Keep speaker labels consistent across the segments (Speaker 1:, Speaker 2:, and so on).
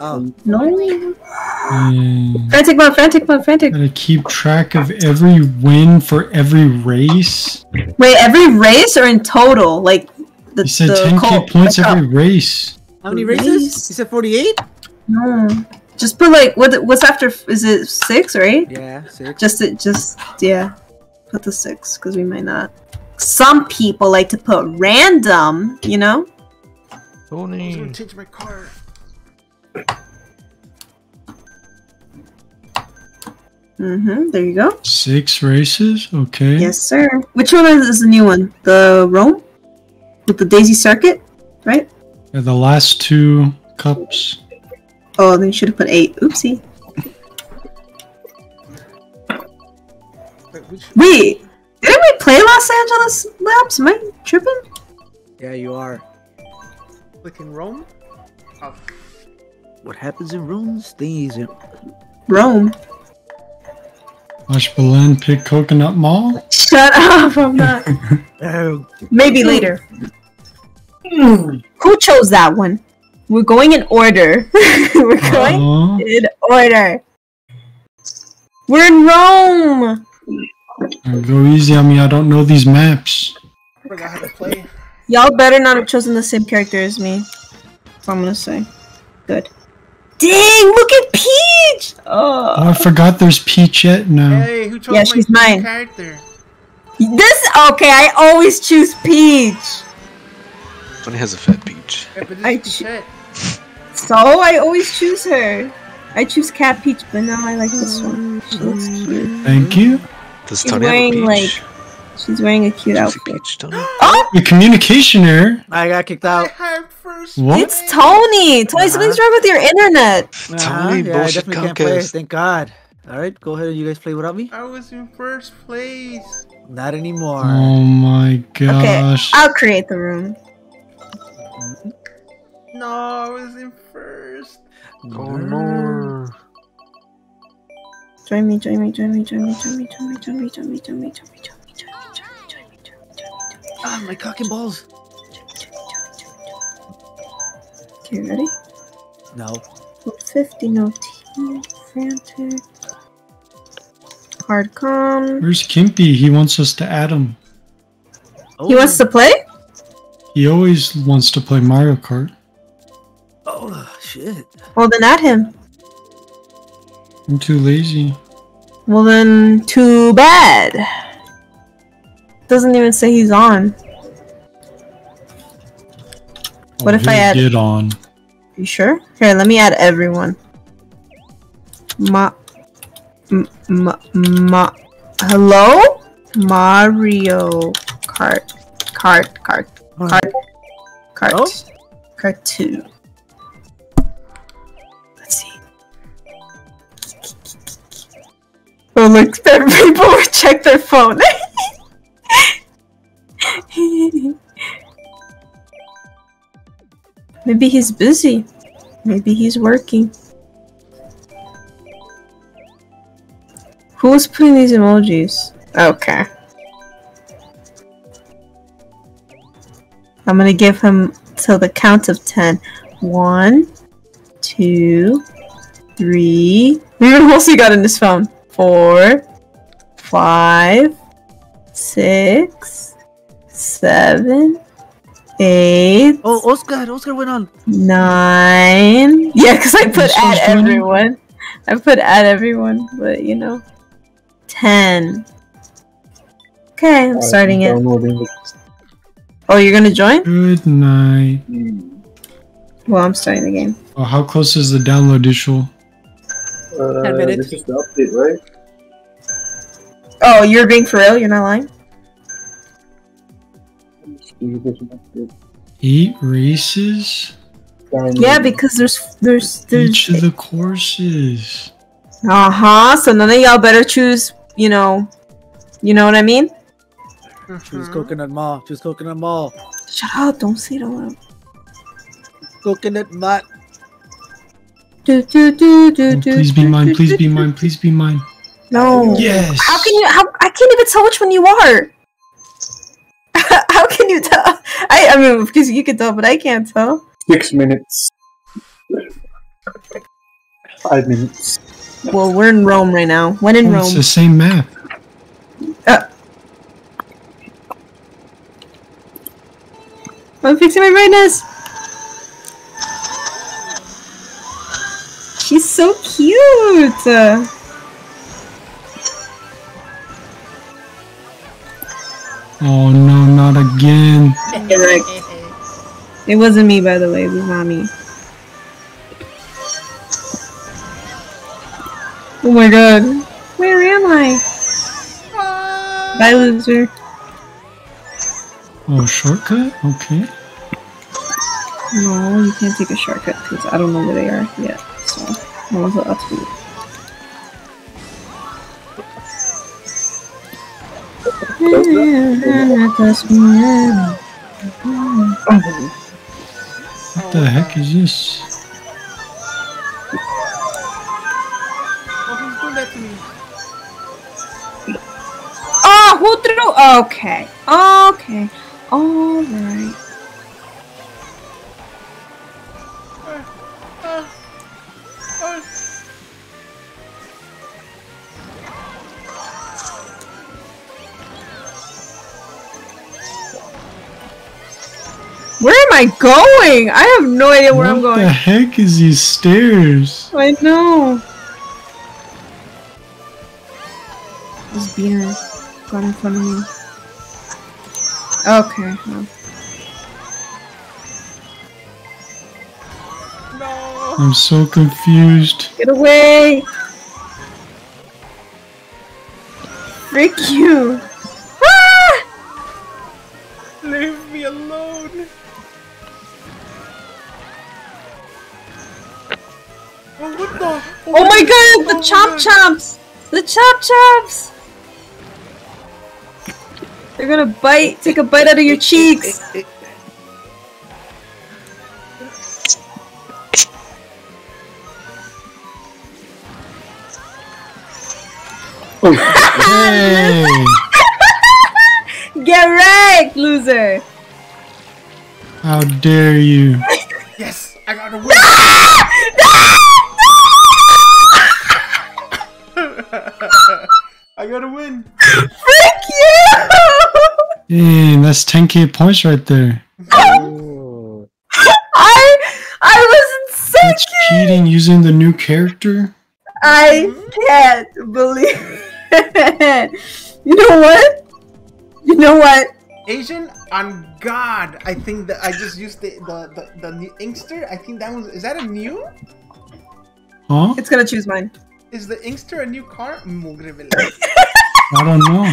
Speaker 1: Oh.
Speaker 2: No.
Speaker 3: Hmm.
Speaker 2: Frantic mode, frantic mode, frantic.
Speaker 3: Gotta keep track of every win for every race.
Speaker 2: Wait, every race or in total? Like the,
Speaker 3: You said
Speaker 2: the
Speaker 3: 10k
Speaker 2: cult-
Speaker 3: points
Speaker 2: the
Speaker 3: every
Speaker 2: cup.
Speaker 3: race.
Speaker 1: How many
Speaker 2: Race.
Speaker 1: races? You said 48?
Speaker 2: No. Just put like what? What's after? Is it six or eight?
Speaker 1: Yeah, six.
Speaker 2: Just it. Just yeah. Put the six because we might not. Some people like to put random. You know.
Speaker 4: Tony.
Speaker 1: Change my.
Speaker 2: Mm-hmm. There you go.
Speaker 3: Six races? Okay.
Speaker 2: Yes, sir. Which one is is the new one? The Rome with the Daisy Circuit, right?
Speaker 3: Yeah, the last two cups.
Speaker 2: Oh, then you should have put eight. Oopsie. Wait, didn't we play Los Angeles Laps? Am I tripping?
Speaker 1: Yeah, you are.
Speaker 5: Clicking Rome? Oh,
Speaker 1: What happens in rooms stays in.
Speaker 2: Rome.
Speaker 3: Watch Belen pick Coconut Mall.
Speaker 2: Shut up! I'm not. Maybe later. Who chose that one? We're going in order. We're going
Speaker 3: Aw.
Speaker 2: in order. We're in Rome.
Speaker 3: Go easy on me. I don't know these maps.
Speaker 5: I forgot how to play.
Speaker 2: Y'all better not have chosen the same character as me. That's all I'm gonna say. Good. Dang! Look at Peach.
Speaker 3: Oh,
Speaker 2: Oh.
Speaker 3: I forgot there's Peach yet now.
Speaker 5: Hey, who chose
Speaker 2: Yeah,
Speaker 5: my
Speaker 2: she's
Speaker 5: favorite
Speaker 2: mine.
Speaker 5: character?
Speaker 2: This okay. I always choose Peach.
Speaker 4: Tony has a fat peach.
Speaker 5: Yeah, but this
Speaker 2: I
Speaker 5: is
Speaker 2: ch- So I always choose her. I choose Cat Peach, but now I like this one. She looks cute.
Speaker 3: Thank you.
Speaker 4: Does
Speaker 2: She's
Speaker 4: Tony have a
Speaker 2: wearing
Speaker 4: peach?
Speaker 2: like she's wearing a cute
Speaker 4: Juicy
Speaker 2: outfit.
Speaker 4: peach,
Speaker 2: Oh,
Speaker 3: The communication error.
Speaker 1: I got kicked out.
Speaker 3: What?
Speaker 2: it's Tony. Tony, something's wrong with your internet.
Speaker 1: Uh-huh,
Speaker 4: Tony,
Speaker 1: yeah, I
Speaker 4: bullshit
Speaker 1: definitely can't play. Thank God. Alright, go ahead and you guys play without me.
Speaker 5: I was in first place.
Speaker 1: Not anymore.
Speaker 3: Oh my gosh. Okay.
Speaker 2: I'll create the room.
Speaker 5: No, I was in first.
Speaker 4: Oh no.
Speaker 2: Join me, join me, join me, join me, join me, join me, join me, join me, join me, join me, join me, join me, join me, join me,
Speaker 1: Ah, my cock and balls.
Speaker 2: Okay, ready?
Speaker 1: No.
Speaker 2: 50, no team, frantic. Hard com.
Speaker 3: Where's Kimpy? He wants us to add him.
Speaker 1: Oh,
Speaker 2: He wants to play?
Speaker 3: He always wants to play Mario Kart.
Speaker 1: Oh, shit.
Speaker 2: Well, then add him.
Speaker 3: I'm too lazy.
Speaker 2: Well, then, too bad. Doesn't even say he's on. What
Speaker 3: Oh,
Speaker 2: if I add-
Speaker 3: Get on.
Speaker 2: You sure? Here, let me add everyone. Ma. Ma. Ma. Hello? Mario Kart. Kart. Kart. Kart. Kart.
Speaker 1: Oh?
Speaker 2: Kart 2. Let's see. Oh, look, people would check their phone. Maybe he's busy. Maybe he's working. Who's putting these emojis? Okay. I'm gonna give him till the count of ten. One, two, three. Maybe what else he got in his phone? Four, five, six, seven, eight,
Speaker 1: Oh, Oscar, Oscar went on.
Speaker 2: nine. Yeah, because I put
Speaker 3: This
Speaker 2: add
Speaker 3: one's
Speaker 2: everyone. I put at everyone, but you know, ten. Okay, I'm starting it. Oh, you're gonna join?
Speaker 3: Good night.
Speaker 2: Well, I'm starting the game.
Speaker 3: Oh, how close is the download issue?
Speaker 6: Uh,
Speaker 1: Ten minutes.
Speaker 6: This is the update, right?
Speaker 2: Oh, you're being for real? You're not lying?
Speaker 3: Eight races?
Speaker 2: Yeah, because there's there's there's
Speaker 3: Each of the courses.
Speaker 2: uh huh. So none of y'all better choose. You know, you know what I mean?
Speaker 1: Choose Coconut Mall. Choose Coconut Mall.
Speaker 2: Shut up! Don't say it out.
Speaker 1: Coconut Mall.
Speaker 2: Do do do do
Speaker 3: Oh,
Speaker 2: do.
Speaker 3: please be mine, please be mine, please be mine.
Speaker 2: No.
Speaker 3: Yes.
Speaker 2: How can you? How I can't even tell which one you are. how can you tell? I I mean, because you can tell, but I can't tell.
Speaker 6: Six minutes. Five minutes.
Speaker 2: Well, we're in Rome right now. When in
Speaker 3: Oh, it's the same map.
Speaker 2: Uh, I'm fixing my brightness. She's so cute.
Speaker 3: Oh no, not again.
Speaker 2: Eric. It wasn't me, by the way. It was mommy. Oh my god. Where am I? Bye, loser.
Speaker 3: Oh, shortcut? Okay.
Speaker 2: No, you can't take a shortcut because I don't know where they are yet. So, no one's allowed to.
Speaker 3: What the heck is this?
Speaker 5: Oh,
Speaker 2: who threw? Okay. Okay. Alright.
Speaker 5: Uh,
Speaker 2: I going? I have no idea where I'm going.
Speaker 3: what
Speaker 2: going.
Speaker 3: the heck is these stairs?
Speaker 2: I know. This beaner got in front of me. Okay. well.
Speaker 5: no.
Speaker 3: I'm so confused.
Speaker 2: Get away! Frick you! Ah!
Speaker 5: Leave me alone. Oh, what the?
Speaker 2: Oh my god! The chomp chomps! The chomp chomps! They're gonna bite, take a bite out of your cheeks. Get wrecked, loser!
Speaker 3: How dare you?
Speaker 5: Yes, I got a win. I gotta win.
Speaker 2: Frick you!
Speaker 3: Dang, that's 10k points right there.
Speaker 1: Oh.
Speaker 2: I I was in
Speaker 3: That's
Speaker 2: second.
Speaker 3: cheating using the new character?
Speaker 2: I can't believe it. You know what? You know what?
Speaker 5: Asian on God. I think that I just used the the the, the new Inkster. I think that was is that a new?
Speaker 3: Huh?
Speaker 2: It's gonna choose mine.
Speaker 5: Is the Inkster a new car? Mugre.
Speaker 3: I don't know.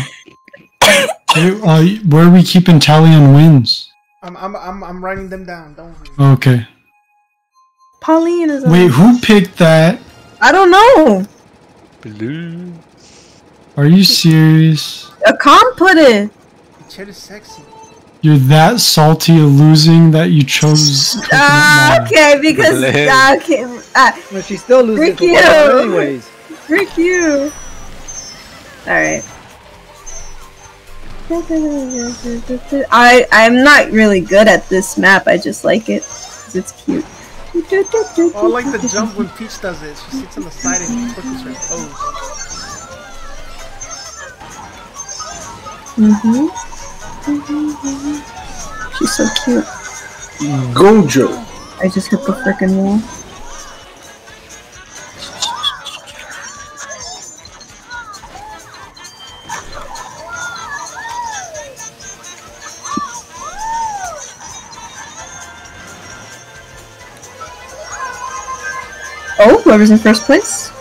Speaker 3: Hey, uh, where are we keeping tally on wins?
Speaker 5: I'm I'm I'm I'm writing them down. Don't worry.
Speaker 3: Okay.
Speaker 2: Pauline is.
Speaker 3: Wait, who picked that?
Speaker 2: I don't know.
Speaker 4: Blue.
Speaker 3: Are you serious?
Speaker 2: A com put it.
Speaker 5: The chat is sexy.
Speaker 3: You're that salty of losing that you chose Coconut
Speaker 2: Ah, okay, because
Speaker 4: Bleh.
Speaker 2: ah, okay, ah,
Speaker 1: Well, she's still losing
Speaker 2: Frick
Speaker 1: for
Speaker 2: you.
Speaker 1: Pokemon anyways.
Speaker 2: frick you. All right. I I'm not really good at this map. I just like it because it's cute.
Speaker 5: Oh, I like the jump when Peach does it. She sits on the side and twists her toes.
Speaker 2: Mhm. Mhm. She's so cute.
Speaker 6: Gojo.
Speaker 2: I just hit the freaking wall. Oh, whoever's in first place.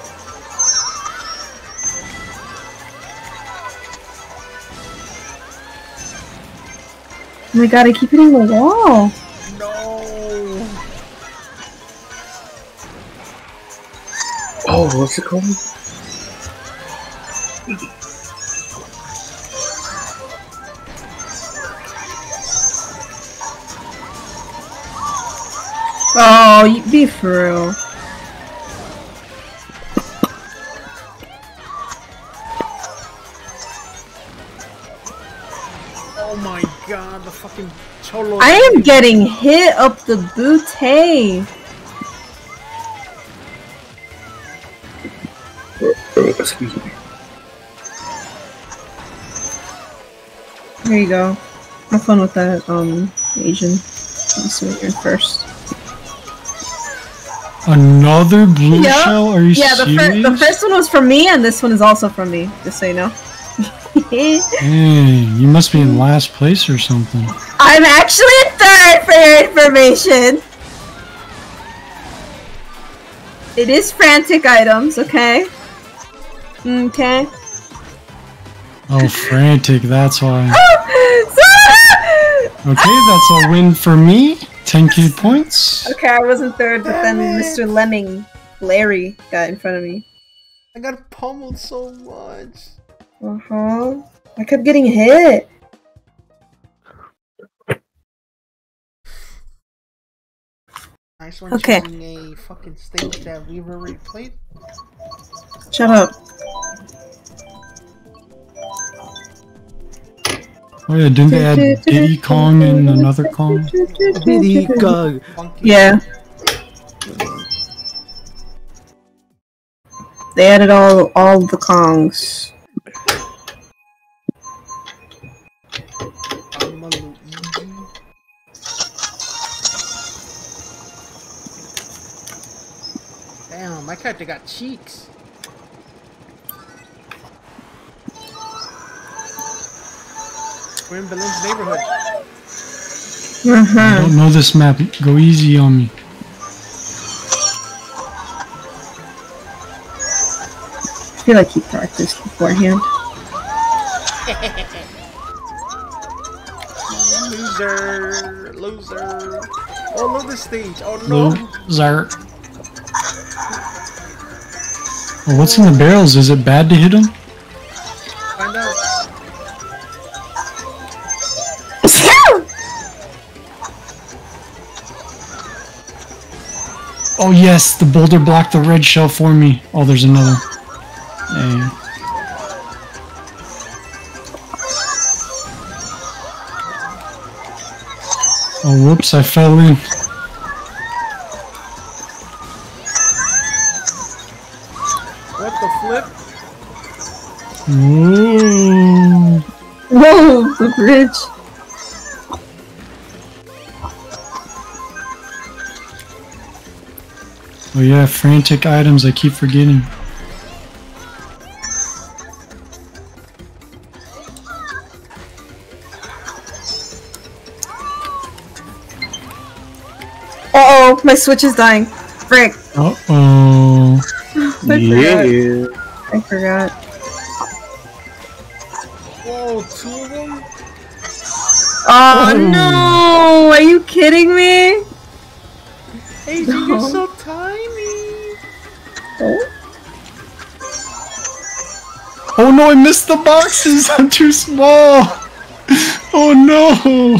Speaker 2: Oh my god, I keep hitting the wall.
Speaker 5: No.
Speaker 6: Oh, what's it called?
Speaker 2: Oh, you be for real.
Speaker 5: Fucking cholo.
Speaker 2: I am getting hit up the bootay.
Speaker 6: Excuse me.
Speaker 2: There you go. Have fun with that, um, Asian. Let's see what you're first.
Speaker 3: Another blue
Speaker 2: Yeah.
Speaker 3: shell? Are you
Speaker 2: Yeah, the, fir- the first one was from me, and this one is also from me, just so you know.
Speaker 3: Hey, you must be in last place or something.
Speaker 2: I'm actually in third for your information. It is frantic items, okay? Okay.
Speaker 3: Oh, frantic, that's why. Oh, okay, that's a win for me. 10k points.
Speaker 2: okay, I was in third, but then Mr. Lemming, Larry, got in front of me.
Speaker 5: I got pummeled so much.
Speaker 2: Uh huh. I kept getting hit.
Speaker 5: Nice one
Speaker 2: Okay.
Speaker 5: choosing a fucking stage that we've already played.
Speaker 2: Shut up.
Speaker 3: Oh yeah, didn't they add Diddy Kong and another Kong?
Speaker 1: Diddy Kong.
Speaker 2: Yeah. They added all all the Kongs.
Speaker 5: I'm a Luigi. Damn, my character got cheeks. We're in Berlin's neighborhood.
Speaker 3: I
Speaker 2: Uh-huh.
Speaker 3: don't know this map. Go easy on me.
Speaker 2: I feel like he practiced beforehand.
Speaker 5: Loser, loser. Oh, look the stage. Oh no.
Speaker 3: Loser. Oh, what's in the barrels? Is it bad to hit them?
Speaker 5: Find out.
Speaker 3: Oh yes, the boulder blocked the red shell for me. Oh, there's another. Oh, whoops, I fell in.
Speaker 5: What the flip?
Speaker 3: Whoa.
Speaker 2: Whoa, the bridge.
Speaker 3: Oh yeah, frantic items, I keep forgetting.
Speaker 2: my switch is dying. Frick.
Speaker 3: Uh-oh.
Speaker 2: I
Speaker 6: Yeah.
Speaker 2: forgot. I forgot.
Speaker 5: Whoa, two of them?
Speaker 2: Oh,
Speaker 3: Oh.
Speaker 2: no! Are you kidding me?
Speaker 5: Hey, you're so tiny.
Speaker 3: Oh? Oh no, I missed the boxes! I'm too small! Oh no!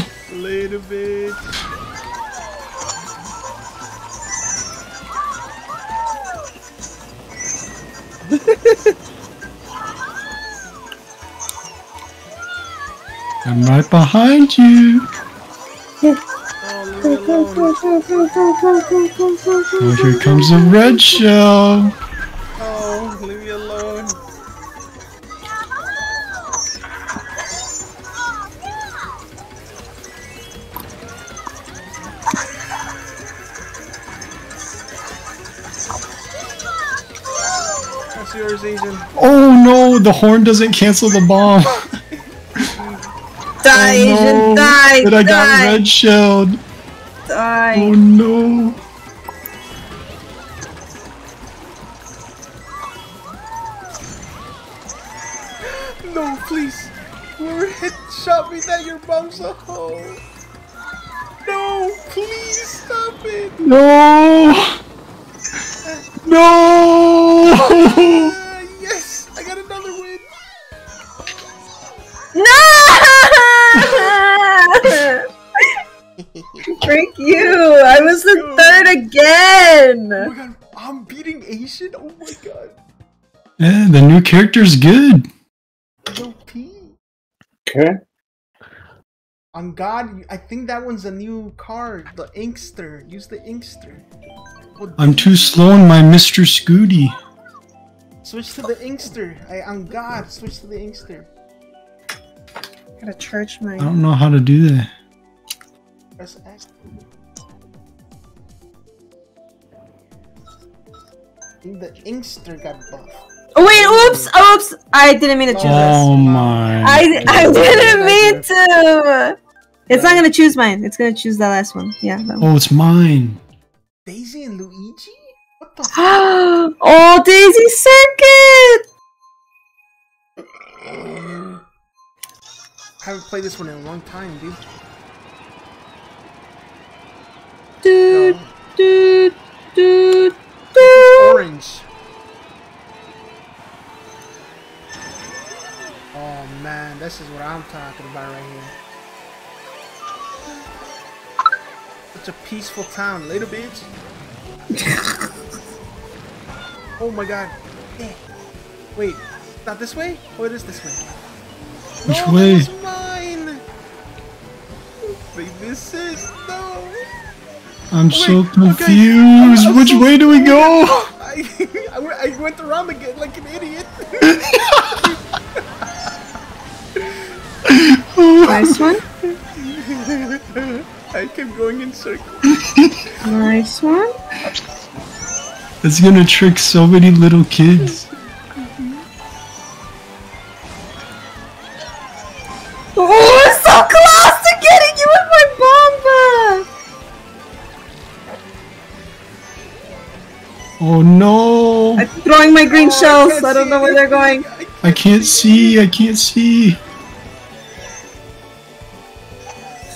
Speaker 3: I'm right behind you!
Speaker 5: Oh, leave me alone.
Speaker 3: Here comes a red shell!
Speaker 5: Oh
Speaker 3: no, the horn doesn't cancel the bomb!
Speaker 2: Oh, die, Asian,
Speaker 3: oh, no!
Speaker 2: die!
Speaker 3: But I got red shelled!
Speaker 2: die.
Speaker 3: Oh no!
Speaker 5: No, please. Whoever hit shot me that your mom's a hoe. No, please stop it.
Speaker 3: No! No!
Speaker 5: Yes, I got another win.
Speaker 2: No! Frick you! I was the third again!
Speaker 5: Oh my god, I'm beating Asian. Oh my god.
Speaker 3: Yeah, the new character's good.
Speaker 6: Okay.
Speaker 5: On God, I think that one's a new card. The Inkster. Use the Inkster. Oh,
Speaker 3: I'm too slow in my Mr. Scooty.
Speaker 5: Switch to the Inkster. I, on God, switch to the Inkster.
Speaker 2: Gotta charge my.
Speaker 3: I don't know how to do that.
Speaker 5: Press X. I think the Inkster got buffed.
Speaker 2: Oh wait! Oops! Oops! I didn't mean to choose this.
Speaker 3: Oh my.
Speaker 2: I I didn't mean to. It's not gonna choose mine. It's gonna choose the last one. Yeah. That one.
Speaker 3: Oh, it's mine.
Speaker 5: Daisy and Luigi? The
Speaker 2: oh, Daisy Circuit!
Speaker 5: I haven't played this one in a long time, dude.
Speaker 2: Dude,
Speaker 5: No.
Speaker 2: dude, dude, dude.
Speaker 5: orange. Oh man, this is what I'm talking about right here. Such a peaceful town, little bitch. oh my god. Wait, not this way? Oh, it is this way.
Speaker 3: Which
Speaker 5: no,
Speaker 3: way?
Speaker 5: That was mine. Wait, this is no.
Speaker 3: I'm so
Speaker 5: Wait, okay.
Speaker 3: confused.
Speaker 5: I'm
Speaker 3: Which
Speaker 5: so-
Speaker 3: way do we go?
Speaker 5: I, I, went- I went around again like an idiot.
Speaker 2: Nice one.
Speaker 5: I kept going in circles.
Speaker 2: Nice one.
Speaker 3: It's gonna trick so many little kids.
Speaker 2: Oh, I'm so close to getting you with my bomba.
Speaker 3: Oh no!
Speaker 2: I'm throwing my green
Speaker 5: Oh,
Speaker 2: shells.
Speaker 5: can't
Speaker 2: I don't know where they're going.
Speaker 3: I can't see. I can't see.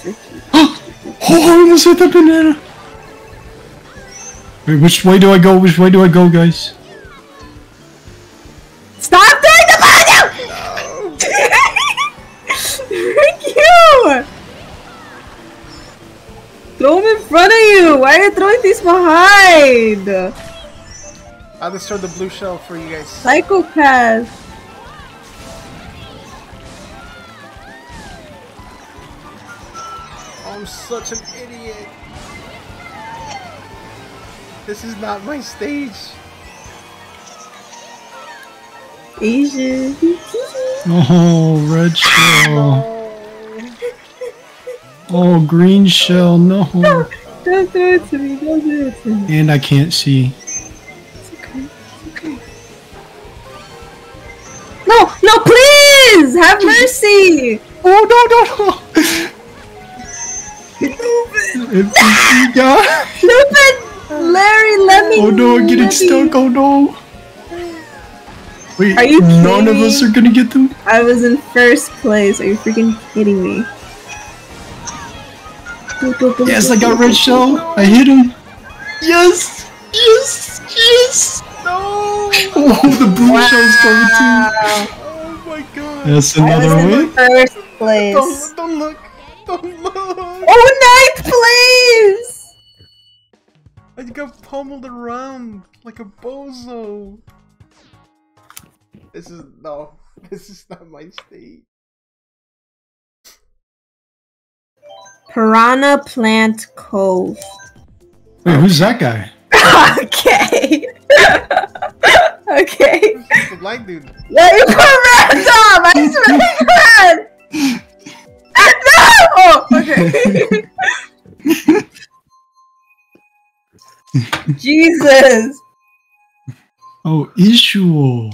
Speaker 3: oh, I almost hit the banana. Wait, which way do I go? Which way do I go, guys?
Speaker 2: Stop doing the banana! Thank you. Throw them in front of you. Why are you throwing these behind?
Speaker 5: I'll destroy the blue shell for you guys.
Speaker 2: Psychopath.
Speaker 5: I'm such an This is not my stage.
Speaker 2: Asian.
Speaker 3: Oh, red shell. Oh, green shell. No.
Speaker 2: Don't throw it to me. Don't do it to me.
Speaker 3: And I can't see.
Speaker 2: It's okay. It's okay. No, no, please! Have mercy!
Speaker 3: Oh no no no! It's a guy.
Speaker 2: Stupid Larry, let me.
Speaker 3: Oh no, I'm getting stuck. Oh no. Wait,
Speaker 2: Are you
Speaker 3: none of
Speaker 2: kidding
Speaker 3: us are gonna get them.
Speaker 2: I was in first place. Are you freaking kidding me?
Speaker 3: Yes, I got red shell. I hit him. Yes, yes, yes.
Speaker 5: No!
Speaker 3: Oh, the blue shell's coming
Speaker 2: Wow.
Speaker 5: Oh my god!
Speaker 3: too. That's
Speaker 2: I
Speaker 3: another
Speaker 2: was
Speaker 3: way.
Speaker 2: in first place.
Speaker 5: Don't, don't look! Don't look!
Speaker 2: Oh, ninth place!
Speaker 5: I got pummeled around like a bozo. This is no. This is not my state.
Speaker 2: Piranha Plant Cove.
Speaker 3: Wait, who's that guy?
Speaker 2: okay. okay.
Speaker 5: The black dude.
Speaker 2: Yeah, you put random! I just red! No! Oh, okay. Jesus!
Speaker 3: Oh, Ishuo.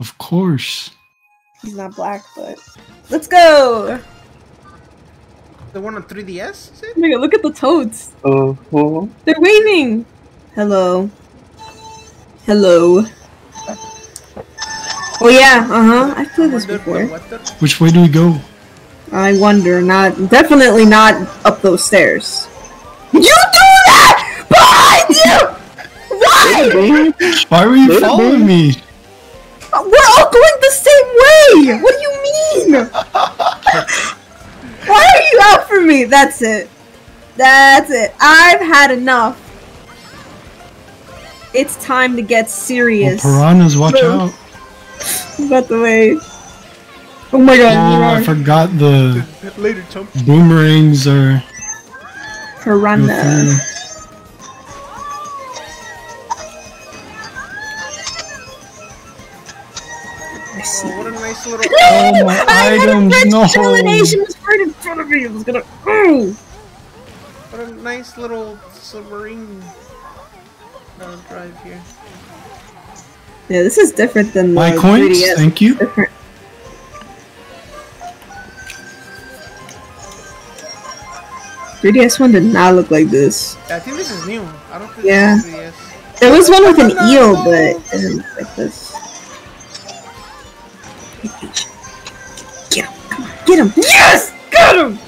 Speaker 3: Of course.
Speaker 2: He's not black, but. Let's go!
Speaker 5: The one on 3DS? Is it?
Speaker 2: Oh my god, look at the toads.
Speaker 6: Uh, huh?
Speaker 2: They're waving! Hello. Hello. Oh yeah, uh-huh. I've played this before.
Speaker 3: Which way do we go?
Speaker 2: I wonder, not definitely not up those stairs. You do that behind you. Why?
Speaker 3: Why were you
Speaker 6: Little
Speaker 3: following me?
Speaker 2: We're all going the same way. What do you mean? Why are you out for me? That's it. That's it. I've had enough. It's time to get serious.
Speaker 3: piranhas, watch out.
Speaker 2: About the way. Oh my god.
Speaker 3: Oh, I forgot the
Speaker 5: Later,
Speaker 3: boomerangs are go
Speaker 2: Piranha.
Speaker 5: Oh, a nice Little...
Speaker 3: Oh my
Speaker 2: I had a
Speaker 3: no!
Speaker 2: Desalination right in front of me. It was gonna. Mm.
Speaker 5: What a nice little submarine uh, drive here.
Speaker 2: Yeah, this is different than the.
Speaker 3: my coins.
Speaker 2: 3DS.
Speaker 3: Thank you.
Speaker 2: Different. Three DS one did not look like this.
Speaker 5: Yeah, I think this is new. I don't think
Speaker 2: Yeah.
Speaker 5: this is 3DS.
Speaker 2: There was one with an eel, but it didn't look like this. Get him! Come on, get him! Yes! Got him!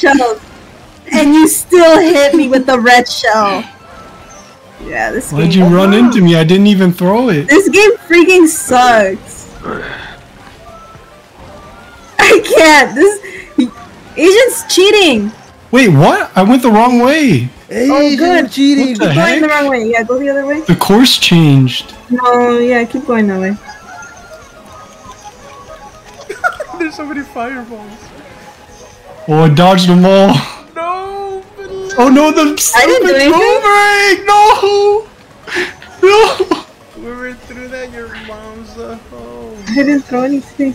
Speaker 2: Shells, and you still hit me with the red shell. Yeah, this
Speaker 3: Why'd
Speaker 2: game.
Speaker 3: you run into me? I didn't even throw it.
Speaker 2: This game freaking sucks. I can't. This Asian's cheating.
Speaker 3: Wait, what? I went the wrong way.
Speaker 1: Hey,
Speaker 2: Oh,
Speaker 1: you're
Speaker 2: good.
Speaker 1: cheating.
Speaker 3: What the
Speaker 2: Going the wrong way. Yeah, go the other way.
Speaker 3: The course changed.
Speaker 2: No, yeah, keep going that way.
Speaker 5: There's so many fireballs.
Speaker 3: Oh, I dodged them all.
Speaker 5: No.
Speaker 3: Oh no, the
Speaker 2: I didn't
Speaker 3: stupid
Speaker 2: anything.
Speaker 3: boomerang! No! No!
Speaker 5: Whoever threw that, your mom's a hoe.
Speaker 2: I didn't throw anything.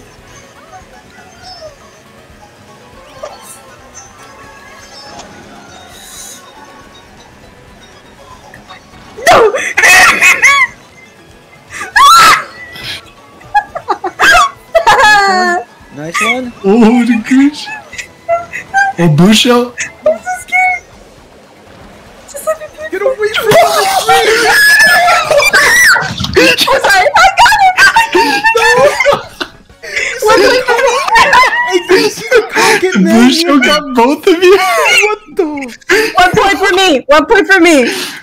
Speaker 2: No!
Speaker 1: Nice one.
Speaker 3: Oh, the goose. Oh, Busha?
Speaker 2: so scared. Just let me play.
Speaker 5: Get away from me!
Speaker 2: I'm sorry. I got it. I got it. One point for me.
Speaker 5: Hey, did you see the pocket, man?
Speaker 3: Busha got both of you?
Speaker 5: What the?
Speaker 2: One point for me. One point for me.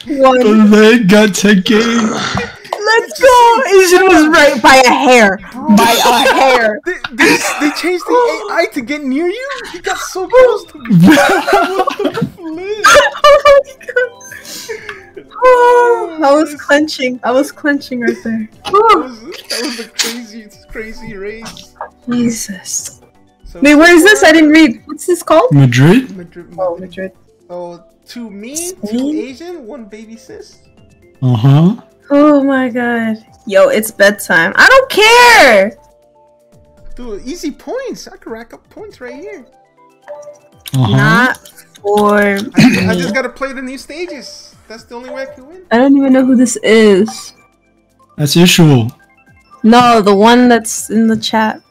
Speaker 3: The
Speaker 2: One.
Speaker 3: leg got 10k.
Speaker 2: Let's go. Asian was right by a hair. By a hair.
Speaker 5: They, they, they changed the AI to get near you? He got so close to me. what the flip?
Speaker 2: oh my god. Oh, I was clenching. I was clenching right there.
Speaker 5: That
Speaker 2: Oh,
Speaker 5: was, that was a crazy, crazy race.
Speaker 2: Jesus.
Speaker 5: So
Speaker 2: Wait, where is this? I didn't read. What's this called?
Speaker 3: Madrid?
Speaker 5: Madrid,
Speaker 2: Oh, Madrid.
Speaker 5: Oh, two me, two Asian, one baby sis.
Speaker 3: Uh huh.
Speaker 2: Oh my god. Yo, it's bedtime. I don't care.
Speaker 5: Dude, easy points. I could rack up points right here.
Speaker 3: Uh huh.
Speaker 2: Not for
Speaker 5: I, I just gotta play the new stages. That's the only way I can win.
Speaker 2: I don't even know who this is.
Speaker 3: That's Ishul.
Speaker 2: No, the one that's in the chat.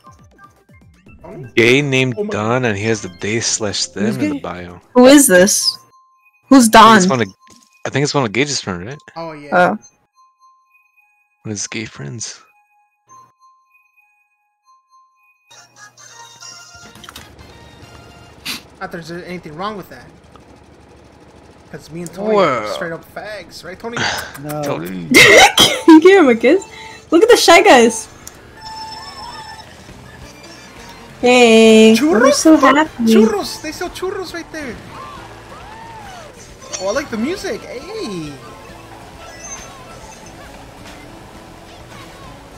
Speaker 5: Oh,
Speaker 4: Gay named
Speaker 5: Oh
Speaker 4: Don, and he has the day slash them in the bio.
Speaker 2: Who is this? Who's
Speaker 4: I think
Speaker 2: Don?
Speaker 4: it's one of, I think it's one of Gage's friends, right?
Speaker 5: Oh yeah.
Speaker 2: Oh.
Speaker 4: One of his gay friends.
Speaker 5: Not that there's anything wrong with that. Cause me and Tony
Speaker 4: Whoa.
Speaker 5: are straight up fags, right, Tony?
Speaker 1: No.
Speaker 4: Totally.
Speaker 2: you give him a kiss? Look at the shy guys. Hey, we're
Speaker 5: Churros?
Speaker 2: so happy.
Speaker 5: Churros! They sell churros right there. Oh, I like the music. Hey.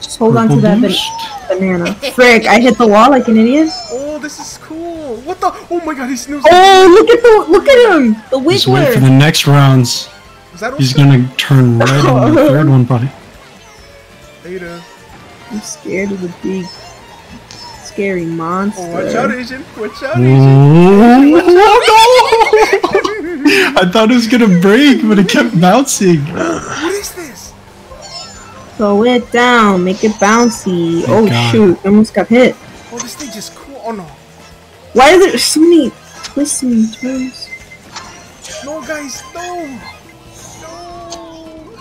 Speaker 2: Just hold on to that ban-
Speaker 3: Boost.
Speaker 2: banana. Frick, I hit the wall like an idiot.
Speaker 5: Oh, this is cool. What the? Oh my God, he's snoozing.
Speaker 2: Oh, look at the look at him, the
Speaker 3: Just wait for the next rounds.
Speaker 5: Is that
Speaker 3: He's gonna turn red on the third one, buddy.
Speaker 5: Later.
Speaker 2: I'm scared of the big, scary monster.
Speaker 5: Oh, watch out, Asian. Watch out, Asian.
Speaker 3: Oh, no! I thought it was gonna break, but it kept bouncing.
Speaker 5: What is this?
Speaker 2: Throw it down, make it bouncy.
Speaker 3: Thank
Speaker 2: oh
Speaker 3: God.
Speaker 2: shoot, I almost got hit.
Speaker 5: Oh, this thing is cool. Oh no.
Speaker 2: Why are there so many twists and turns?
Speaker 5: No, guys, no. No.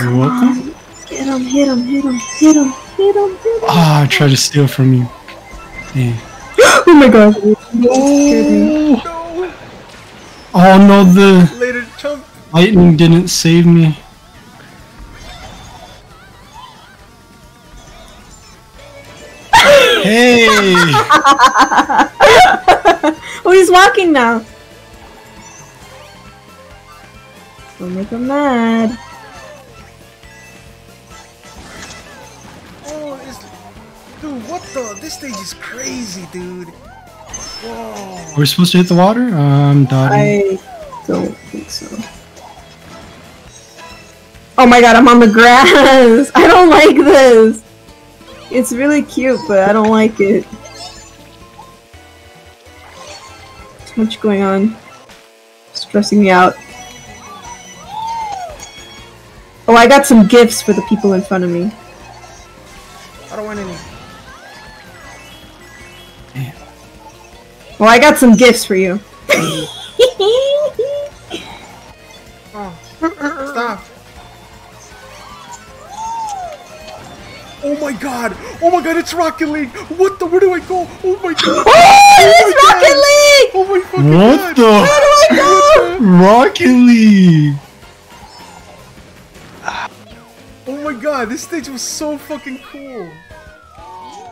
Speaker 3: You're welcome.
Speaker 2: Hit him, hit him, hit him, hit him, hit him, hit him.
Speaker 3: Ah, I tried to steal from you. Yeah.
Speaker 2: Oh my god.
Speaker 3: Oh,
Speaker 5: No.
Speaker 3: oh no, the
Speaker 5: Later,
Speaker 3: lightning didn't save me. Hey!
Speaker 2: Oh, he's walking now. Don't make him mad.
Speaker 5: Oh, dude, What the? This stage is crazy, dude. Whoa.
Speaker 3: Are we supposed to hit the water? Um, dodging.
Speaker 2: I don't think so. Oh my god, I'm on the grass! I don't like this! It's really cute, but I don't like it. Too much going on. Stressing me out. Oh, I got some gifts for the people in front of me.
Speaker 5: I don't want any.
Speaker 2: Well, I got some gifts for you.
Speaker 5: Oh. Stop. Oh my god! Oh my god, it's Rocket League! What the? Where do I go? Oh my god!
Speaker 2: Oh, oh it's
Speaker 5: my
Speaker 2: Rocket League!
Speaker 5: Oh my fucking
Speaker 3: What
Speaker 5: god!
Speaker 3: the?
Speaker 2: Where do I go?
Speaker 3: Rocket League!
Speaker 5: Oh my god, this stage was so fucking cool!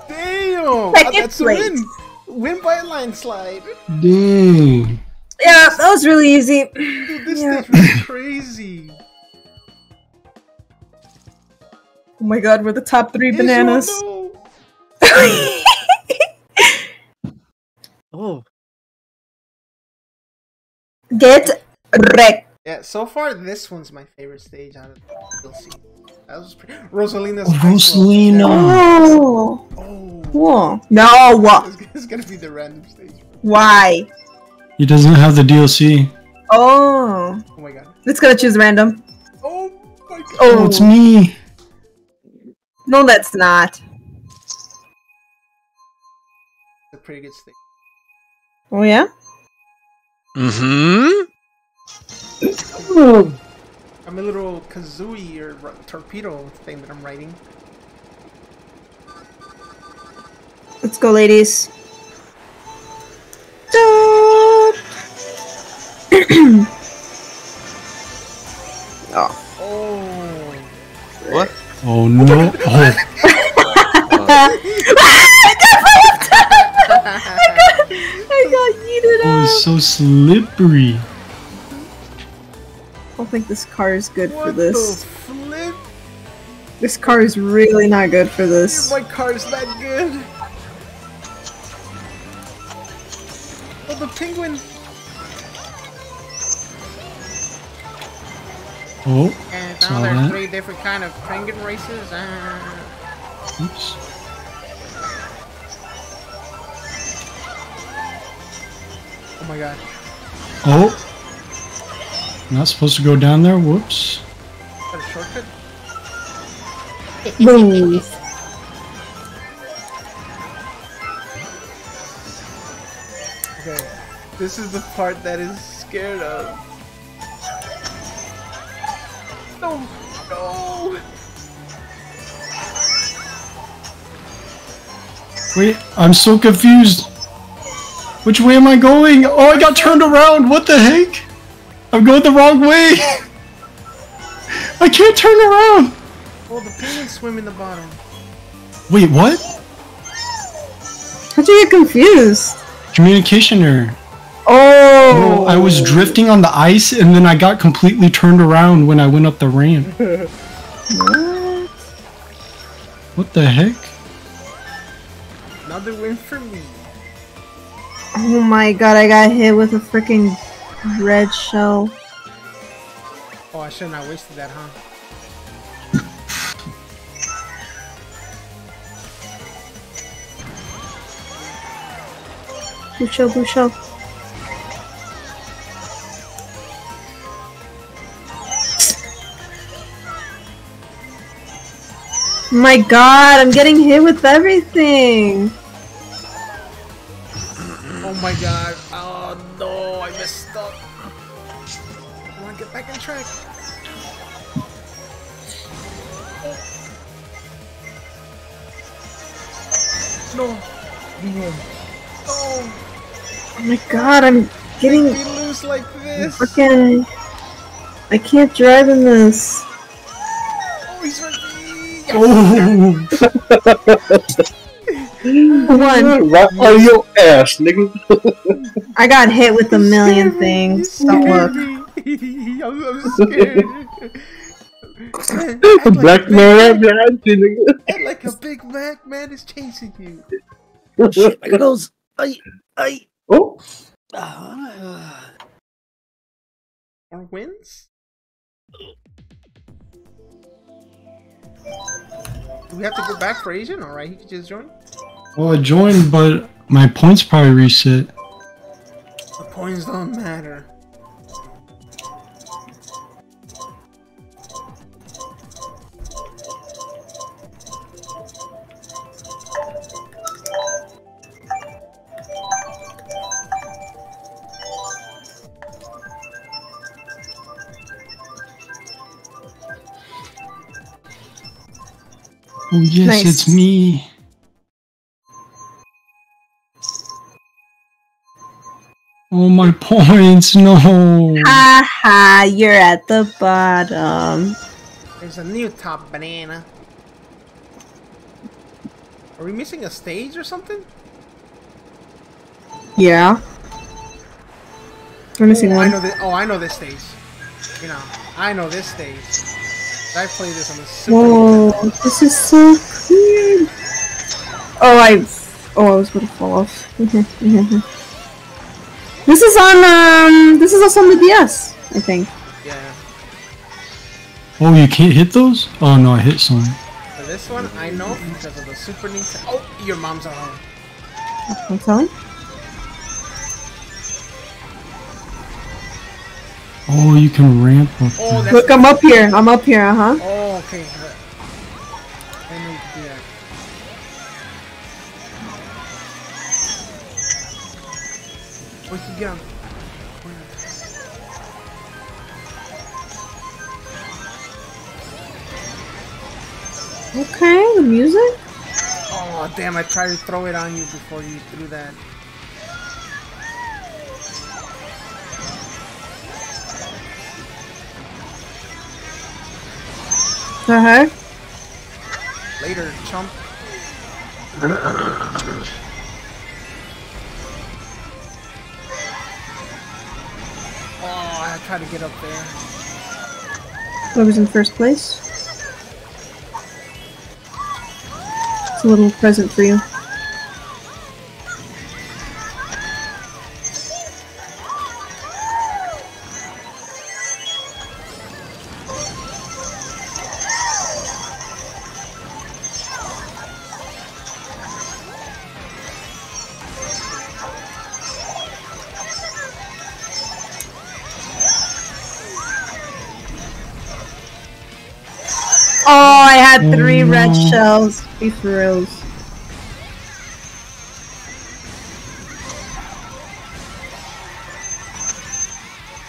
Speaker 5: Damn!
Speaker 2: Second
Speaker 5: That's a win! Win by a landslide!
Speaker 3: Dang.
Speaker 2: Yeah, that was really easy.
Speaker 5: Dude, this
Speaker 2: Yeah.
Speaker 5: stage was crazy!
Speaker 2: Oh my god, we're the top three
Speaker 5: Yes,
Speaker 2: bananas.
Speaker 5: oh no.
Speaker 1: Oh,
Speaker 2: Get wrecked.
Speaker 5: Yeah, so far this one's my favorite stage out of the DLC. That was pretty. Rosalina's.
Speaker 3: Oh,
Speaker 5: Ice World.
Speaker 3: Rosalina.
Speaker 2: Oh,
Speaker 5: Oh.
Speaker 2: cool. No, what?
Speaker 5: It's, it's gonna be the random stage.
Speaker 2: Why?
Speaker 3: He doesn't have the DLC.
Speaker 2: Oh,
Speaker 5: Oh my god.
Speaker 2: let's go choose random.
Speaker 5: Oh my god.
Speaker 3: Oh, oh it's me.
Speaker 2: No, that's not.
Speaker 5: It's a pretty good stage.
Speaker 2: Oh yeah.
Speaker 4: Mm-hmm.
Speaker 5: I'm a little kazooie or ro- torpedo thing that I'm writing.
Speaker 2: Let's go, ladies. Oh.
Speaker 5: Oh.
Speaker 4: What?
Speaker 3: Oh no. Oh,
Speaker 2: I oh, got I got yeeted
Speaker 3: it
Speaker 2: out.
Speaker 3: was so slippery.
Speaker 2: I don't think this car is good for
Speaker 5: What
Speaker 2: this.
Speaker 5: the flip?
Speaker 2: This car is really not good for this.
Speaker 5: My car's that good. Oh, the penguin.
Speaker 3: Oh,
Speaker 5: And
Speaker 3: Saw that.
Speaker 5: three different kind of penguin races. Uh,
Speaker 3: oops.
Speaker 5: oh my god.
Speaker 3: Oh. Not supposed to go down there. Whoops.
Speaker 5: Is that a shortcut?
Speaker 2: Move.
Speaker 5: Okay. This is the part that is scared of. No! No!
Speaker 3: Wait, I'm so confused. Which way am I going? Oh, I got turned around. What the heck? I'm going the wrong way. I can't turn around.
Speaker 5: Oh, the penguins swim in the bottom.
Speaker 3: Wait, what?
Speaker 2: How'd you get confused?
Speaker 3: Communication error.
Speaker 2: Oh,
Speaker 3: No, I was drifting on the ice and then I got completely turned around when I went up the ramp.
Speaker 2: What?
Speaker 3: What the heck?
Speaker 5: Another win for me.
Speaker 2: Oh my god, I got hit with a freaking red shell.
Speaker 5: Oh, I shouldn't have wasted that, huh?
Speaker 2: Blue shell, My god, I'm getting hit with everything.
Speaker 5: Oh my god. Oh no, I messed up. I wanna get back on track. No. No.
Speaker 2: Oh. oh my god, I'm getting
Speaker 5: We lose like this.
Speaker 2: freaking. I can't drive in this.
Speaker 5: Oh, he's right there.
Speaker 3: Oh,
Speaker 2: One,
Speaker 6: Right on your ass, nigga.
Speaker 2: I got hit with a million things. Don't look.
Speaker 5: I'm, I'm scared. Act like
Speaker 6: Black
Speaker 5: a big
Speaker 6: man right behind you, nigga.
Speaker 5: Act like a big back, man is chasing you.
Speaker 1: Shit, my goes. I, I.
Speaker 6: Oh,
Speaker 1: Ah.
Speaker 5: Or wins? Do we have to go back for Asian? Alright, he could just join.
Speaker 3: Well, I joined, but my points probably reset.
Speaker 5: The points don't matter.
Speaker 3: Oh yes,
Speaker 2: Nice.
Speaker 3: it's me. Oh my points, no.
Speaker 2: Ha ha, you're at the bottom.
Speaker 5: There's a new top banana. Are we missing a stage or something?
Speaker 2: Yeah. We're missing
Speaker 5: oh, I
Speaker 2: one.
Speaker 5: know this. Oh, I know this stage. You know, I know this stage. I played this on the Super
Speaker 2: Whoa, this is so cool. Oh, I. Oh, I was gonna fall off. this is on. Um, this is also on the DS, I think.
Speaker 5: Yeah.
Speaker 3: Oh, you can't hit those? Oh no, I hit some.
Speaker 5: For this one, I know because of the Super Nintendo. Oh, your mom's at home.
Speaker 2: I'm telling.
Speaker 3: Oh, you can ramp up.
Speaker 5: Oh, that's.
Speaker 2: Look, I'm up here. I'm up here. Uh huh.
Speaker 5: Oh, okay. I know you do that. We can get.
Speaker 2: Okay, the music.
Speaker 5: Oh, damn! I tried to throw it on you before you threw that.
Speaker 2: Uh huh.
Speaker 5: Later, chump. Oh, I tried to get up there.
Speaker 2: I was in first place. It's a little present for you. Had three red
Speaker 3: mm.
Speaker 2: shells. Be for reals.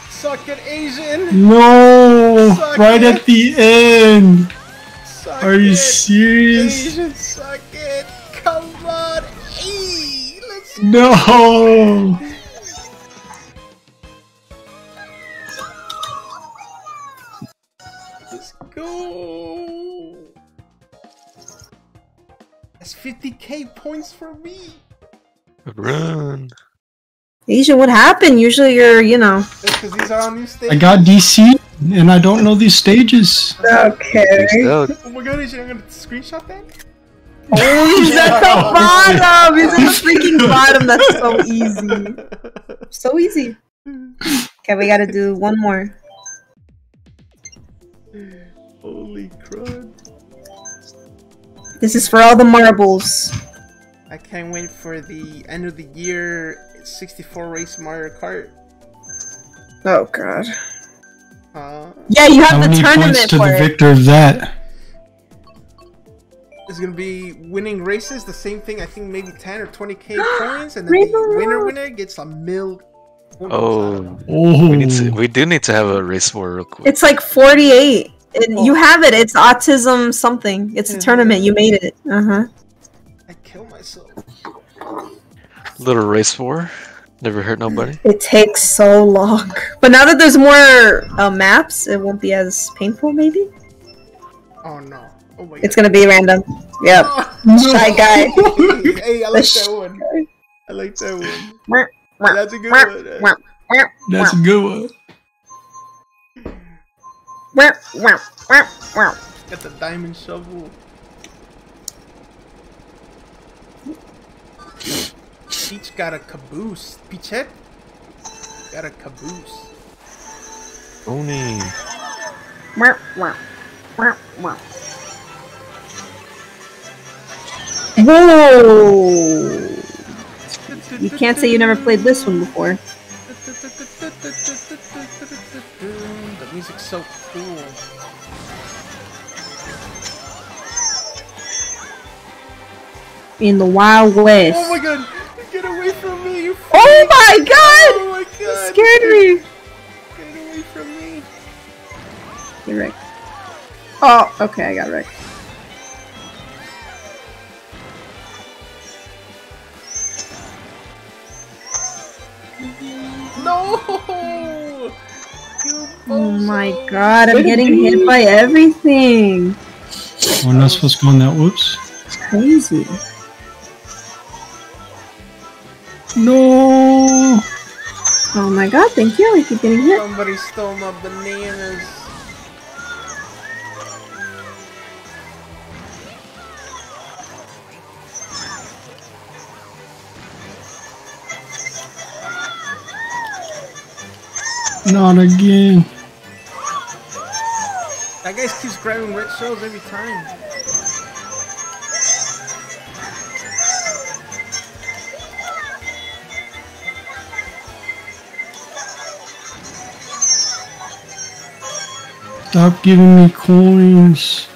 Speaker 5: Suck it, Asian.
Speaker 3: No!
Speaker 5: Suck
Speaker 3: right
Speaker 5: it.
Speaker 3: at the end!
Speaker 5: Suck
Speaker 3: Are you
Speaker 5: it.
Speaker 3: serious?
Speaker 5: Asian, suck it. Come on, hey, let's
Speaker 3: No!
Speaker 5: For me.
Speaker 4: Run.
Speaker 2: Asia, what happened? Usually you're, you know.
Speaker 5: Because these are all new stages.
Speaker 3: I got DC and I don't know these stages.
Speaker 2: Okay.
Speaker 5: Oh my god, Asian, I'm gonna screenshot that.
Speaker 2: Oh, he's at the bottom! He's at the freaking bottom. That's so easy. So easy. Okay, we gotta do one more.
Speaker 5: Holy crud.
Speaker 2: This is for all the marbles.
Speaker 5: I can't wait for the end of the year 64 race Mario Kart.
Speaker 2: Oh god.
Speaker 5: Uh,
Speaker 2: Yeah, you have the
Speaker 3: many
Speaker 2: tournament
Speaker 3: points to
Speaker 2: for
Speaker 3: the
Speaker 2: it.
Speaker 3: victor of that?
Speaker 5: it's gonna be winning races, the same thing. I think maybe 10 or 20k coins, and then
Speaker 2: Rainbow
Speaker 5: the winner winner gets a mil.
Speaker 4: Oh,
Speaker 3: Oh,
Speaker 4: we need to. We do need to have a race war real quick.
Speaker 2: It's like 48. And you
Speaker 5: Oh.
Speaker 2: have it. It's autism something. It's a
Speaker 5: Mhm.
Speaker 2: tournament. You made it. Uh huh.
Speaker 5: I myself.
Speaker 4: Little race war. Never hurt nobody.
Speaker 2: It takes so long. But now that there's more uh, maps, it won't be as painful, maybe?
Speaker 5: Oh no. Oh my
Speaker 2: It's gonna be random. Yep.
Speaker 5: god.
Speaker 2: Shy guy.
Speaker 5: hey, I like that one. I like that one.
Speaker 2: Mwah, mwah,
Speaker 5: That's a good one.
Speaker 2: mwah, mwah,
Speaker 3: that's a good one.
Speaker 5: Got the diamond shovel. Peach got a caboose. Peachette got a caboose.
Speaker 4: Oni.
Speaker 2: Wah, wah, wah, wah. Whoa! You can't say you never played this one before.
Speaker 5: The music's so cool.
Speaker 2: In the Wild West.
Speaker 5: Oh my god! Get away from me, you
Speaker 2: Oh my god!
Speaker 5: Oh my god!
Speaker 2: Scared me!
Speaker 5: Get away from me!
Speaker 2: Get wrecked. Oh, okay, I got wrecked.
Speaker 5: No!
Speaker 2: Oh my god, I'm getting hit by everything.
Speaker 3: We're not supposed to go in that. Whoops.
Speaker 2: It's crazy.
Speaker 3: No.
Speaker 2: Oh my god, thank you. I keep getting hit.
Speaker 5: Somebody stole my bananas.
Speaker 3: Not again.
Speaker 5: That guy keeps grabbing red shells every time.
Speaker 3: Stop giving me coins.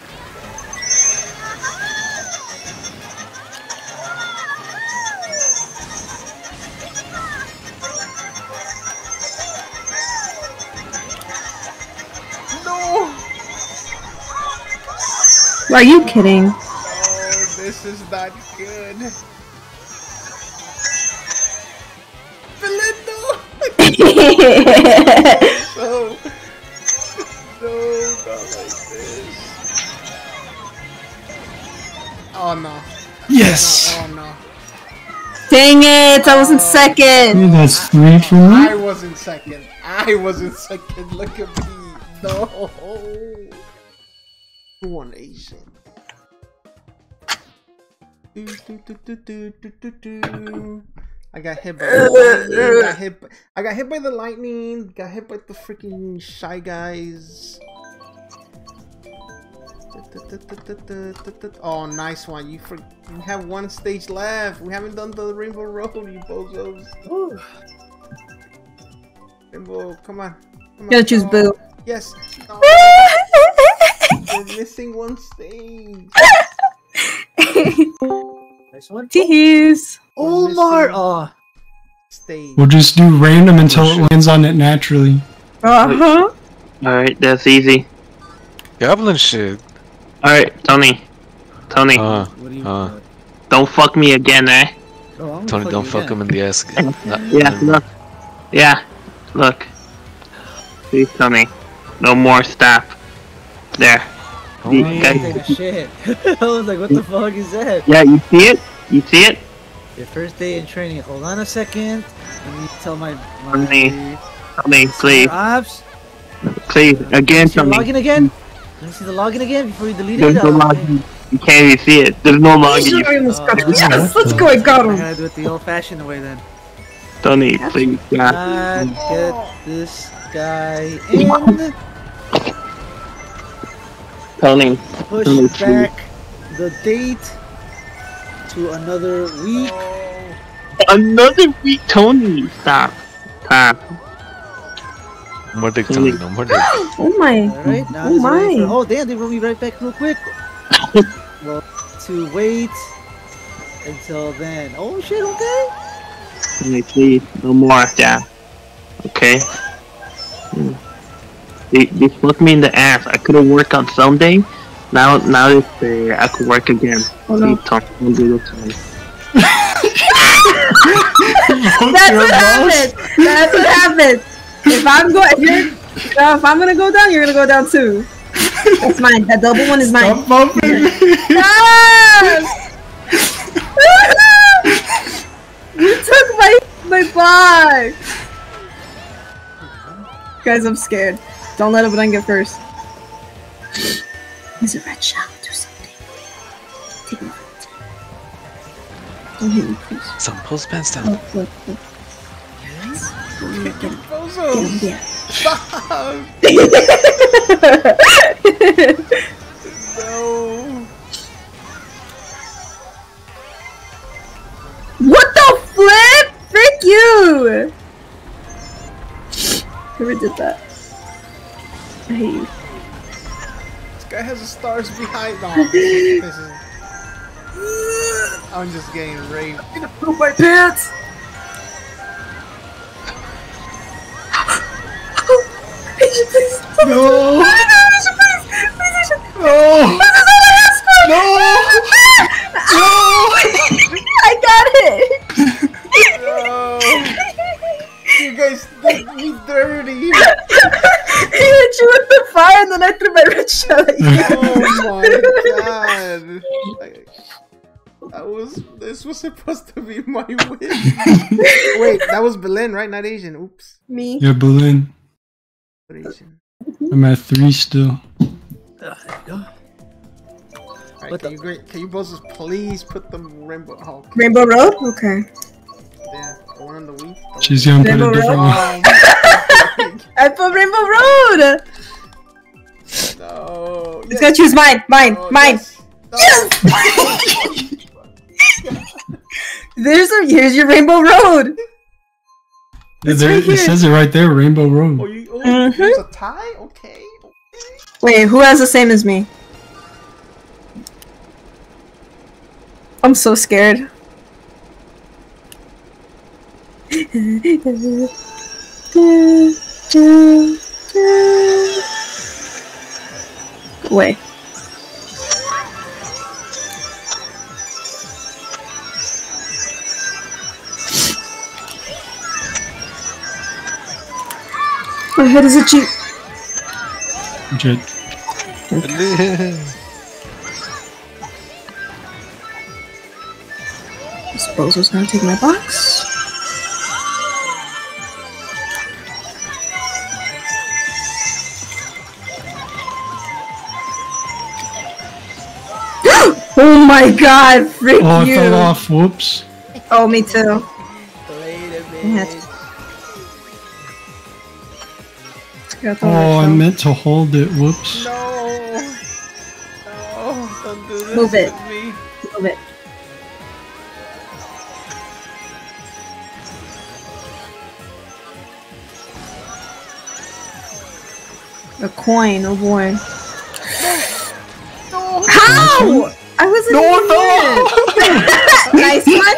Speaker 5: No!
Speaker 2: Are you kidding?
Speaker 5: Oh, this is not good. Belinda!
Speaker 2: Dang it! I was in second!
Speaker 3: Hey, that's three for me.
Speaker 5: I was in second. I was in second. Look at me. No. One Asian. Do, do, do, do, do, do, do, do. I got hit by the lightning. Got hit by, I got hit by the lightning. Got hit by the freaking shy guys. Oh, nice one. You for have one stage left. We haven't done the Rainbow Road, you bozos. Rainbow, come on. Come
Speaker 2: Gotta choose
Speaker 5: on.
Speaker 2: Boo.
Speaker 5: Yes. No, we're missing one stage.
Speaker 1: Nice one. Omar! Oh,
Speaker 5: Stage.
Speaker 3: We'll just do random until it lands on it naturally.
Speaker 2: Uh huh.
Speaker 7: Alright, that's easy.
Speaker 4: Goblin shit.
Speaker 7: Alright, Tony. Tony,
Speaker 4: Uh,
Speaker 1: do
Speaker 4: uh.
Speaker 7: Don't fuck me again, eh?
Speaker 1: Oh,
Speaker 4: Tony,
Speaker 1: gonna
Speaker 4: don't fuck
Speaker 1: again.
Speaker 4: him in the ass.
Speaker 7: Yeah, look. Yeah, look. See, Tony. No more stop. There.
Speaker 4: Oh,
Speaker 7: You
Speaker 1: Oh,
Speaker 7: guys-
Speaker 1: shit. I was like, what the fuck is that?
Speaker 7: Yeah, you see it? You see it?
Speaker 1: Your first day in training. Hold on a second. Let me tell my my
Speaker 7: Tony, Tony, please,
Speaker 1: ops.
Speaker 7: please, again,
Speaker 1: See the
Speaker 7: Tony.
Speaker 1: login again? Let me see the login again before you delete
Speaker 7: There's
Speaker 1: it.
Speaker 7: no
Speaker 1: Uh,
Speaker 7: login. You can't even see it. There's no login.
Speaker 2: I almost got
Speaker 1: Uh.
Speaker 2: Yes, let's go. I got
Speaker 1: I
Speaker 2: him.
Speaker 1: gotta do it the old-fashioned way then.
Speaker 7: Tony, please, yeah.
Speaker 1: Get this guy in.
Speaker 7: Tony,
Speaker 1: Push
Speaker 7: Tony, please.
Speaker 1: back the date to another week.
Speaker 7: Another week, Tony. Stop. Stop.
Speaker 4: No more dick, Tony. No.
Speaker 2: Oh my.
Speaker 1: Alright, now
Speaker 2: Oh my.
Speaker 1: for- Oh damn, they wrote me right back real quick. well, to wait until then. Oh shit, okay.
Speaker 7: Tony, please, no more, yeah. Okay? They, they fucked me in the ass. I could have worked on Sunday. Now, now it's uh, I could work again.
Speaker 2: Oh no.
Speaker 7: Please, Tony, don't do this to me.
Speaker 2: That's what happened. That's what happened. If I'm going, if you're, uh, if I'm gonna go down, you're gonna go down too. That's mine. That double one is mine.
Speaker 3: Stop bumping me.
Speaker 2: Yes! you took my my box. Guys, I'm scared. Don't let Abraham get first. He's a red shell. Do something. Take him. Mhm, please.
Speaker 4: Some post pants down.
Speaker 2: Look, look, look.
Speaker 5: Bozo! Stop! No!
Speaker 2: what the flip? Frick you! Whoever did that. I hate you.
Speaker 5: This guy has the stars behind. Is. I'm just getting raped.
Speaker 2: Poop my pants! Please!
Speaker 3: No!
Speaker 2: Asian, please! Please, Asian!
Speaker 3: No!
Speaker 2: This is all I asked for!
Speaker 3: No!
Speaker 2: I got it!
Speaker 5: No! You guys did me dirty!
Speaker 2: he hit you with the fire and then I threw my red shell at you.
Speaker 5: Oh my god! I- That was. This was supposed to be my win. Wait, that was Berlin, right? Not Asian. Oops.
Speaker 2: Me.
Speaker 3: Yeah, Berlin.
Speaker 5: Not Asian.
Speaker 3: I'm at three still.
Speaker 5: Alright,
Speaker 1: What
Speaker 5: can
Speaker 1: the-
Speaker 5: you, can you both just please put the rainbow? Oh.
Speaker 2: Rainbow Road? Okay.
Speaker 5: Yeah, the one on the week. the
Speaker 3: She's
Speaker 5: one-
Speaker 3: gonna put a
Speaker 2: Rainbow
Speaker 3: different one.
Speaker 5: Oh,
Speaker 2: I put Rainbow Road!
Speaker 5: no.
Speaker 2: It's gonna choose mine, mine,
Speaker 5: Oh,
Speaker 2: mine.
Speaker 5: yes. No.
Speaker 2: There's a here's your Rainbow Road.
Speaker 3: Yeah, there,
Speaker 2: right
Speaker 3: it says it right there, Rainbow
Speaker 5: Oh,
Speaker 3: Road.
Speaker 5: you, oh
Speaker 2: Mhm.
Speaker 5: there's a tie? Okay.
Speaker 2: Wait, who has the same as me? I'm so scared. Wait. My head is itchy.
Speaker 3: Jet.
Speaker 2: I suppose I was gonna take my box. oh my god, freak
Speaker 3: Oh,
Speaker 2: you!
Speaker 3: it fell off. Whoops.
Speaker 2: Oh, me too.
Speaker 5: Wait a minute.
Speaker 2: Got
Speaker 3: Oh, I meant to hold it. Whoops.
Speaker 5: No. No, don't do this
Speaker 2: Move it. Move it. A coin, oh boy.
Speaker 5: No.
Speaker 2: How? I wasn't
Speaker 3: No,
Speaker 2: even nice one.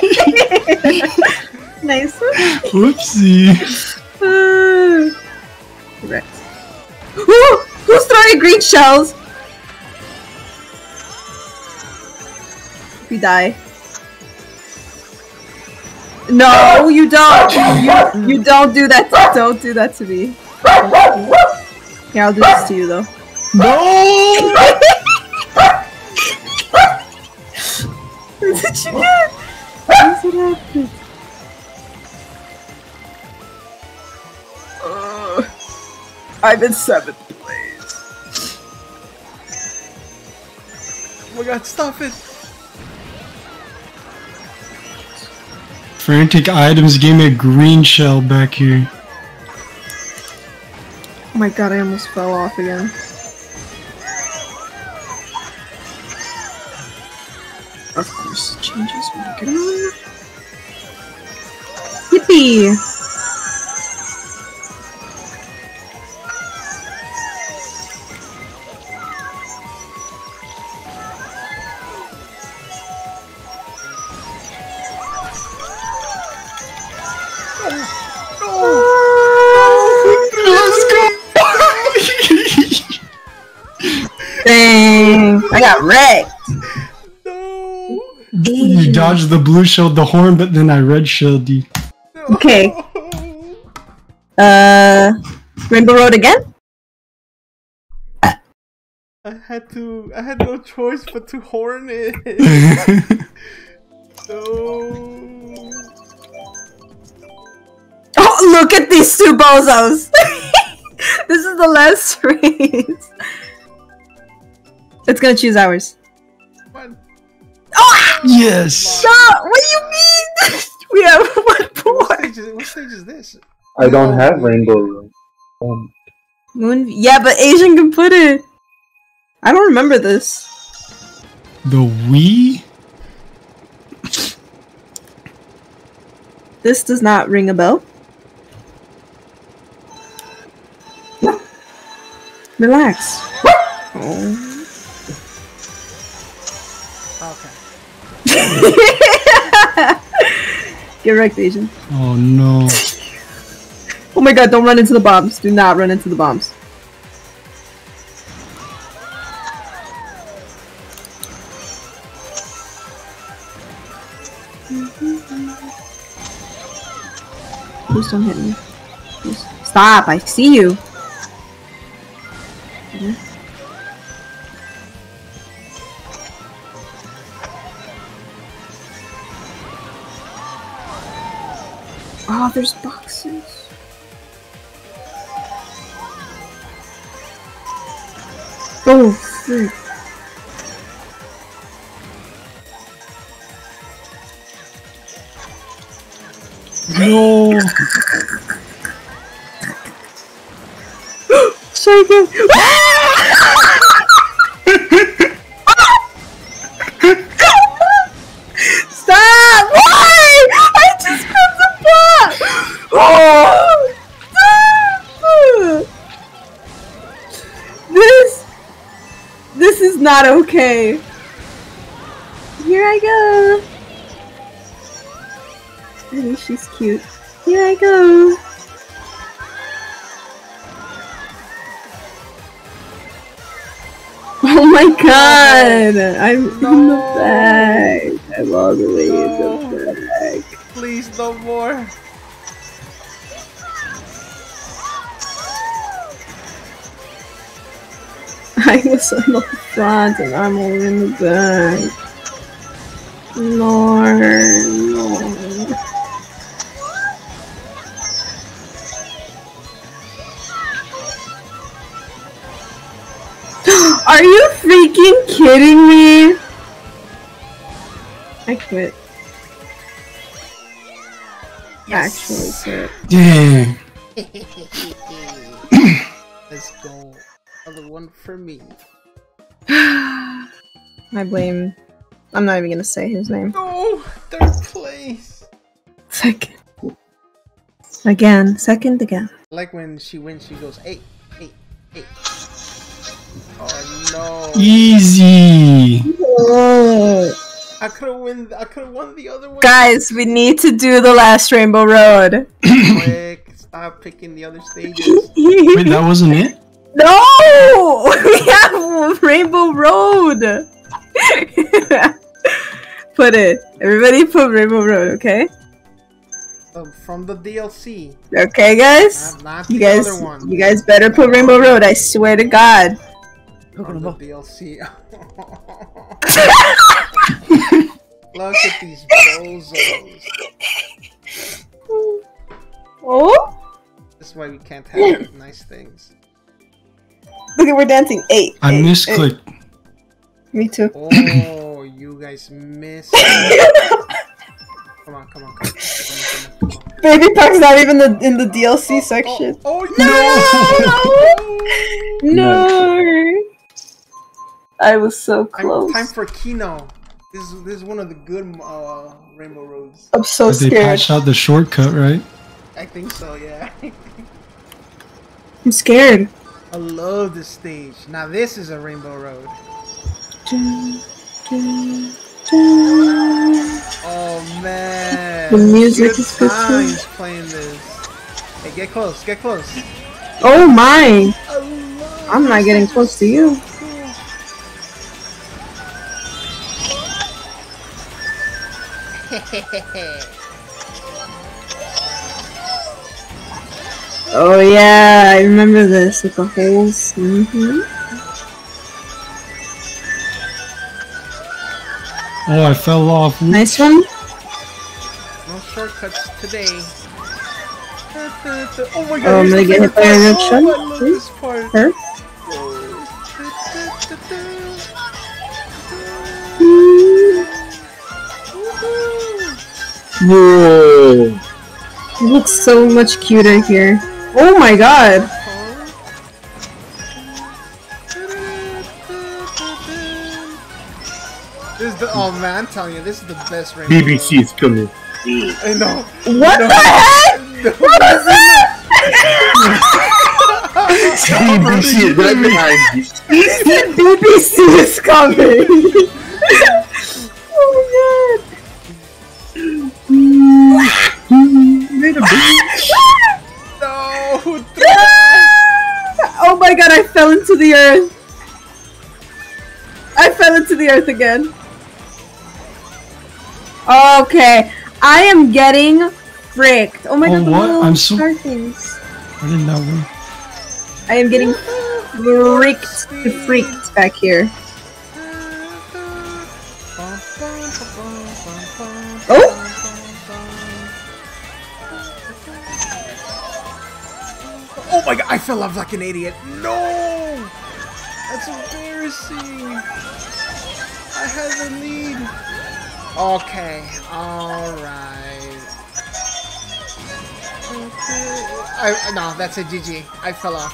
Speaker 2: nice one.
Speaker 3: Whoopsie.
Speaker 2: Uh, Correct. Who? Who's throwing green shells? Die. No, you don't. You, you don't do that. Don't do that to me. Here, I'll do this to you though.
Speaker 3: No!
Speaker 2: What did you get? What happened? Uh, I'm in seventh place.
Speaker 5: Oh my god, stop it.
Speaker 3: Frantic items gave me a green shell back here.
Speaker 2: Oh my god, I almost fell off again. Of course, it changes when I get on. Yippee! Dang! I got wrecked!
Speaker 5: No.
Speaker 3: you dodged the blue shield, the horn, but then I red shelled you.
Speaker 2: Okay. Uh, Rainbow Road again?
Speaker 5: I had to. I had no choice but to horn it. no.
Speaker 2: Look at these two bozos! this is the last race. It's gonna choose ours.
Speaker 5: What?
Speaker 2: Oh!
Speaker 3: Yes.
Speaker 2: Stop! What do you mean? we have one
Speaker 5: What
Speaker 2: more.
Speaker 5: stage is, what stage is this?
Speaker 6: I don't have rainbow. Um,
Speaker 2: Moon. Yeah, but Asian can put it. I don't remember this.
Speaker 3: The Wii?
Speaker 2: This does not ring a bell. Relax. Oh.
Speaker 5: Okay.
Speaker 2: Get wrecked, Asian.
Speaker 3: Oh no.
Speaker 2: Oh my god, don't run into the bombs. Do not run into the bombs. Please don't hit me. Please. Stop, I see you. Mhm. Oh, there's boxes. Oh, freak.
Speaker 3: No.
Speaker 2: Stop! Why? I just the! Oh! This... This is not okay. Here I go. Maybe she's cute. Here I go. My oh, god! I'm in the
Speaker 5: No.
Speaker 2: bag. I'm all the way in
Speaker 5: No.
Speaker 2: the bag.
Speaker 5: Please, no more.
Speaker 2: I was on the front and I'm all in the back. No, kidding me? I quit. Actually quit.
Speaker 3: Dang.
Speaker 5: Let's go. Another one for me.
Speaker 2: I blame. I'm not even gonna say his name.
Speaker 5: No, third place.
Speaker 2: Second. Again. Second again.
Speaker 5: Like when she wins, she goes eight, eight, eight. No!
Speaker 3: Easy.
Speaker 5: I could have win. I could have won the other one.
Speaker 2: Guys, we need to do the last Rainbow Road.
Speaker 5: Quick, stop picking the other stages.
Speaker 3: Wait, that wasn't it?
Speaker 2: no! We have Rainbow Road! put it. Everybody put Rainbow Road, okay?
Speaker 5: Um, from the DLC,
Speaker 2: Okay, guys?
Speaker 5: not, not
Speaker 2: You
Speaker 5: the
Speaker 2: guys,
Speaker 5: other one.
Speaker 2: you guys better put Rainbow Road, I swear to God.
Speaker 5: From the DLC. Look at these bozos.
Speaker 2: Oh?
Speaker 5: This is why we can't have nice things.
Speaker 2: Look at we're dancing. Eight.
Speaker 3: I
Speaker 2: eight,
Speaker 3: misclicked.
Speaker 2: eight. Me too.
Speaker 5: Oh, you guys missed. Come on, come on, come on, come on, come on, come on.
Speaker 2: Baby Park's not even the, in the DLC
Speaker 5: oh, oh,
Speaker 2: section.
Speaker 5: Oh, oh
Speaker 2: No! No! I was so
Speaker 5: I'm,
Speaker 2: close.
Speaker 5: time for Kino. This is this is one of the good uh, Rainbow Roads.
Speaker 2: I'm so
Speaker 3: But they
Speaker 2: scared.
Speaker 3: patched out the shortcut, right?
Speaker 5: I think so, yeah.
Speaker 2: I'm scared.
Speaker 5: I love this stage. Now this is a Rainbow Road. Oh man.
Speaker 2: The music
Speaker 5: Good
Speaker 2: is good too.
Speaker 5: times playing this. Hey, get close, get close.
Speaker 2: Oh my!
Speaker 5: I love
Speaker 2: I'm not getting close to you. Oh yeah, I remember this with the holes. hmm
Speaker 3: Oh, I fell off. Whoops.
Speaker 2: Nice one.
Speaker 5: No shortcuts today. Oh my god,
Speaker 2: Oh, I'm gonna get hit by a
Speaker 5: part.
Speaker 2: red
Speaker 5: Oh,
Speaker 2: shell.
Speaker 5: I
Speaker 6: Whoa.
Speaker 2: It looks so much cuter here. Oh my god!
Speaker 5: This is the oh man, I'm telling you, this is the best rainbow.
Speaker 6: BBC is coming.
Speaker 5: I know.
Speaker 2: What the heck? What was that?
Speaker 6: BBC is right behind you.
Speaker 2: The BBC is coming!
Speaker 3: Made a
Speaker 5: No.
Speaker 2: Oh my god, I fell into the earth! I fell into the earth again. Okay, I am getting fricked. Oh my
Speaker 3: Oh,
Speaker 2: god,
Speaker 3: what? I'm so-. I didn't know.
Speaker 2: I am getting freaked freaked back here. Oh
Speaker 5: my god, I fell off like an idiot. No! That's embarrassing. I had the lead. Okay, alright. Okay. I, no, that's a GG. I fell off.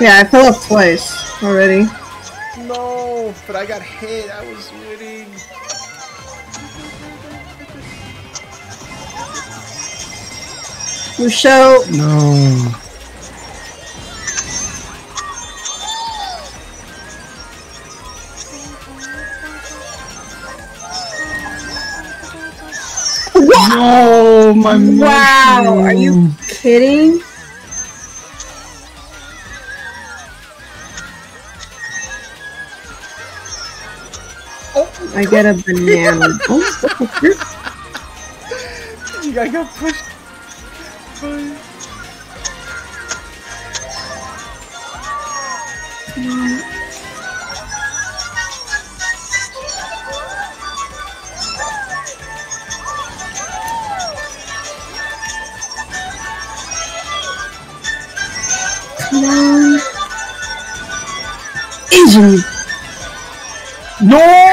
Speaker 2: Yeah, I fell off twice already.
Speaker 5: No, but I got hit. I was winning.
Speaker 2: Michelle,
Speaker 3: No. No, my
Speaker 2: wow, are you kidding?
Speaker 5: Oh,
Speaker 2: I get a banana. oh, what the?
Speaker 5: I got pushed. By-
Speaker 2: Come on.
Speaker 3: No!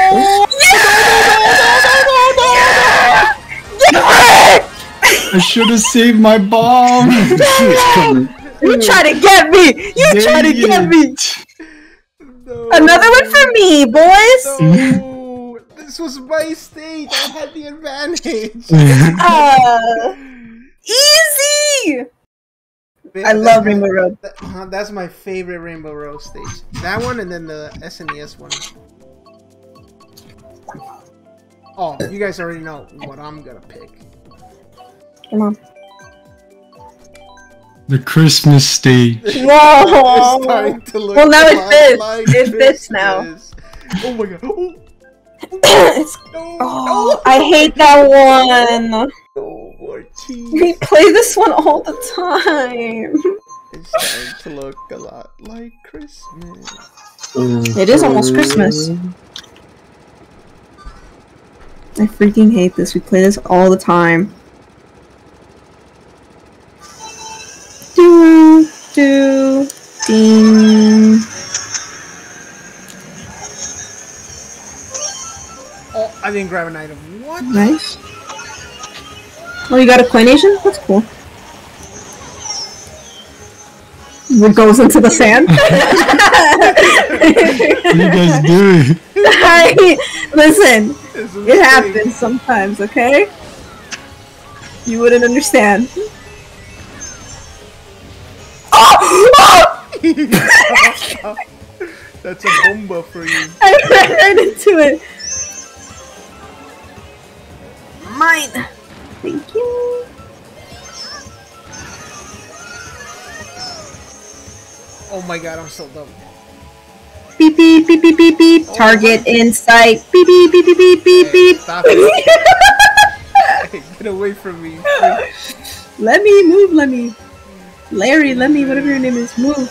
Speaker 3: I should have saved my bomb.
Speaker 2: You try to get me! You try to get me!
Speaker 5: No.
Speaker 2: Another one for me, boys!
Speaker 5: No, this was my stage. I had the advantage.
Speaker 2: Uh, easy! I love Rainbow Road.
Speaker 5: That- uh, that's my favorite Rainbow Road stage. That one and then the SNES one. Oh, you guys already know what I'm gonna pick.
Speaker 2: Come on.
Speaker 3: the Christmas stage.
Speaker 5: It's
Speaker 2: Whoa!
Speaker 5: to look
Speaker 2: Well, now
Speaker 5: a
Speaker 2: it
Speaker 5: lot
Speaker 2: fits.
Speaker 5: like
Speaker 2: It fits now.
Speaker 5: Oh my god. Oh,
Speaker 2: It's-
Speaker 5: no,
Speaker 2: oh, I hate that one.
Speaker 5: no, no.
Speaker 2: We play this one all the time.
Speaker 5: It's starting to look a lot like Christmas.
Speaker 2: It is almost Christmas. I freaking hate this. We play this all the time. Do do ding.
Speaker 5: Oh, I didn't grab an item. What?
Speaker 2: Nice. Oh, you got a coination? That's cool. It goes into the sand.
Speaker 3: What you guys doing?
Speaker 2: I, listen, it happens sometimes, okay? You wouldn't understand. Oh! oh!
Speaker 5: That's a bomba for you.
Speaker 2: I ran right into it. Mine. Thank you.
Speaker 5: Oh my god, I'm so dumb.
Speaker 2: Beep beep beep beep beep beep. Oh Target in sight. Beep beep beep beep beep beep
Speaker 5: Hey,
Speaker 2: beep.
Speaker 5: stop it. Hey, Get away from me.
Speaker 2: let me move. Let me. Larry, let me. Whatever your name is, move.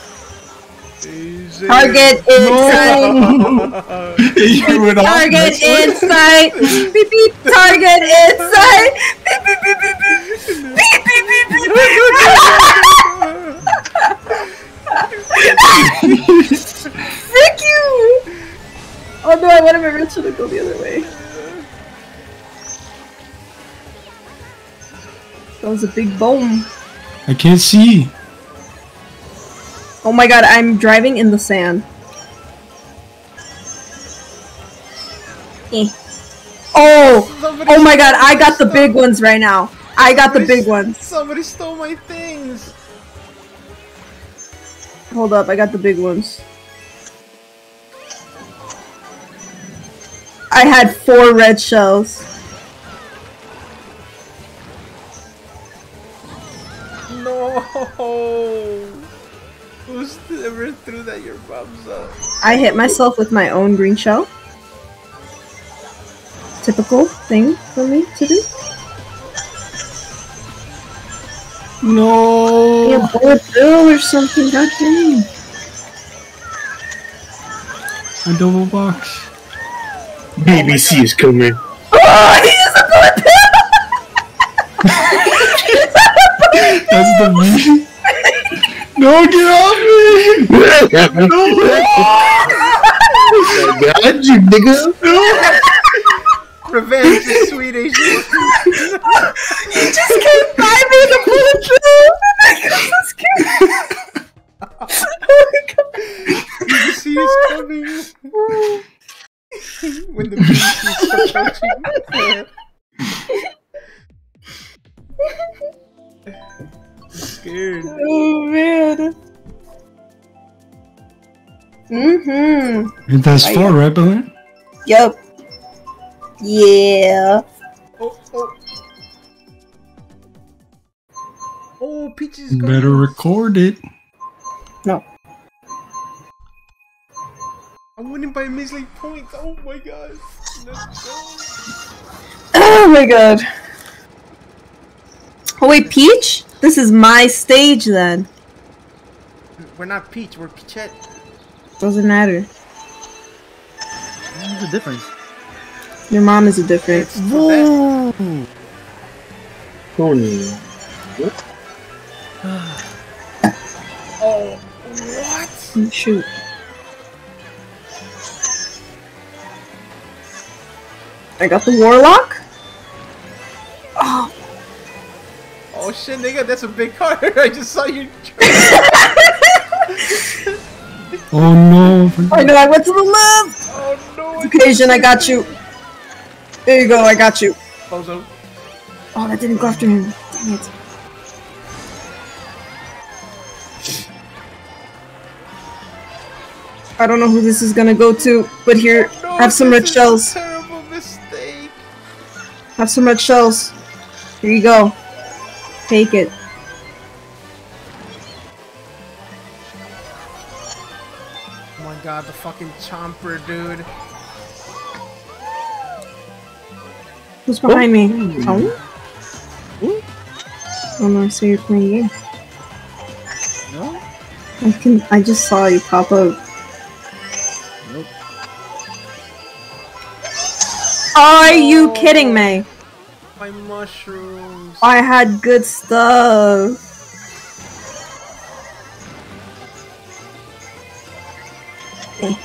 Speaker 5: Easy.
Speaker 2: Target in sight.
Speaker 3: you went off
Speaker 2: Target
Speaker 3: next one.
Speaker 2: in sight. Beep beep. Target in sight. Beep beep beep beep beep. Beep beep beep beep beep. Frick you! Oh no, I wanted my wrench to go the other way. That was a big bone.
Speaker 3: I can't see.
Speaker 2: Oh my god, I'm driving in the sand. Eh. Oh!
Speaker 5: Somebody
Speaker 2: Oh my god, I got the big ones right now. I got the big ones.
Speaker 5: Somebody stole my things.
Speaker 2: Hold up, I got the big ones. I had four red shells.
Speaker 5: No. Who's ever threw that your mom's up?
Speaker 2: I hit myself with my own green shell. Typical thing for me to do.
Speaker 3: No.
Speaker 2: Yeah, bullet bill or something, god dang.
Speaker 3: A double box.
Speaker 6: BBC is coming.
Speaker 2: Oh, he is a bullet
Speaker 3: That's the me. No, get off me!
Speaker 6: I got you, nigga.
Speaker 5: Revenge is sweet Asian.
Speaker 2: You just came by me with a bullet bill! That's cute! oh my god.
Speaker 5: BBC is coming. when the BBC is approaching. scared.
Speaker 2: Oh man. Mm-hmm.
Speaker 3: That's four, right, Belen?
Speaker 2: Yep. Yeah.
Speaker 5: Oh, oh. Oh, Peaches got
Speaker 3: Better record it.
Speaker 2: No.
Speaker 5: I'm winning by a measly point. Oh my god. Let's go.
Speaker 2: Oh my god. Oh wait, Peach? This is my stage then.
Speaker 5: We're not Peach, we're Peachette.
Speaker 2: Doesn't matter.
Speaker 1: What's the difference?
Speaker 2: Your mom is a difference.
Speaker 1: Whoa!
Speaker 6: Tony.
Speaker 5: Oh, what?
Speaker 2: Oh, shoot. I got the warlock. Oh
Speaker 5: shit, nigga, that's a big car. I just saw you.
Speaker 3: Oh no.
Speaker 2: I know. Oh, I went to the left.
Speaker 5: Oh no. I
Speaker 2: Occasion, I got you. There you go. I got you.
Speaker 5: Bozo.
Speaker 2: Oh, that didn't go after him. Dang it. I don't know who this is gonna go to, but here, oh,
Speaker 5: No,
Speaker 2: have some red shells.
Speaker 5: Terrible mistake.
Speaker 2: Have some red shells. Here you go. Take it.
Speaker 5: Oh my god, the fucking chomper, dude.
Speaker 2: Who's behind me? Oh? Oh no, so you're playing game.
Speaker 1: No?
Speaker 2: I can. I just saw you pop up.
Speaker 1: Nope.
Speaker 2: Are you kidding me?
Speaker 5: My mushrooms.
Speaker 2: I had good stuff. Eh.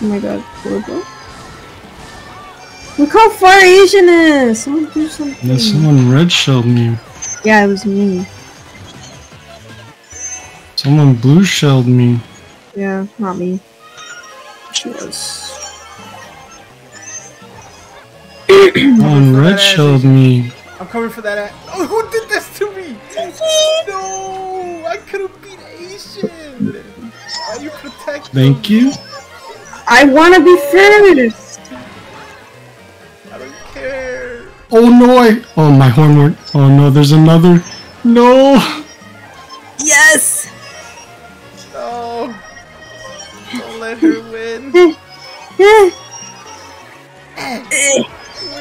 Speaker 2: Oh my god, horrible. Look how far Asian is! Someone do something.
Speaker 3: That someone red shelled me.
Speaker 2: Yeah, it was me.
Speaker 3: Someone blue shelled me.
Speaker 2: Yeah, not me. She was.
Speaker 3: Someone red
Speaker 5: that
Speaker 3: shelled
Speaker 5: ass.
Speaker 3: me.
Speaker 5: I'm coming for that. a- Oh, who did this to me? No, I could have beat Asian. Why you protect?
Speaker 3: Thank you.
Speaker 2: I wanna be first!
Speaker 5: I don't care.
Speaker 3: Oh no, I. Oh, my horn worked. Oh no, there's another. No.
Speaker 2: Yes!
Speaker 5: No. Don't let her win.
Speaker 2: Eh. Eh. Eh.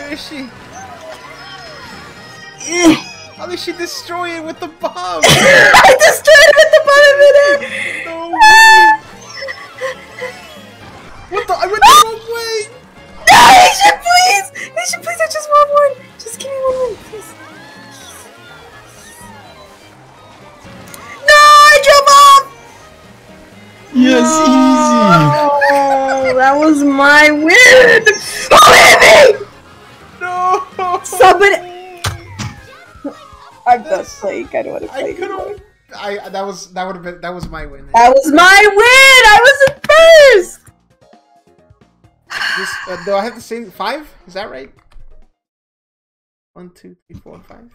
Speaker 5: Where is she? How did she destroy it with the bomb?
Speaker 2: I destroyed it with the bottom of it!
Speaker 5: No way. What the? I went the wrong way.
Speaker 2: No, Asian, please! Asian, please, I just want one! Just give me one more, please. No, I drove off!
Speaker 3: Yes, easy.
Speaker 2: Oh, that was my win! Oh, Andy!
Speaker 5: No.
Speaker 2: Somebody. I'm done playing. I don't want to play.
Speaker 5: I could have. I that was that would have been that was my win.
Speaker 2: That was my win. I was in first.
Speaker 5: This, uh, do I have the same five? Is that right? One, two, three, four, five.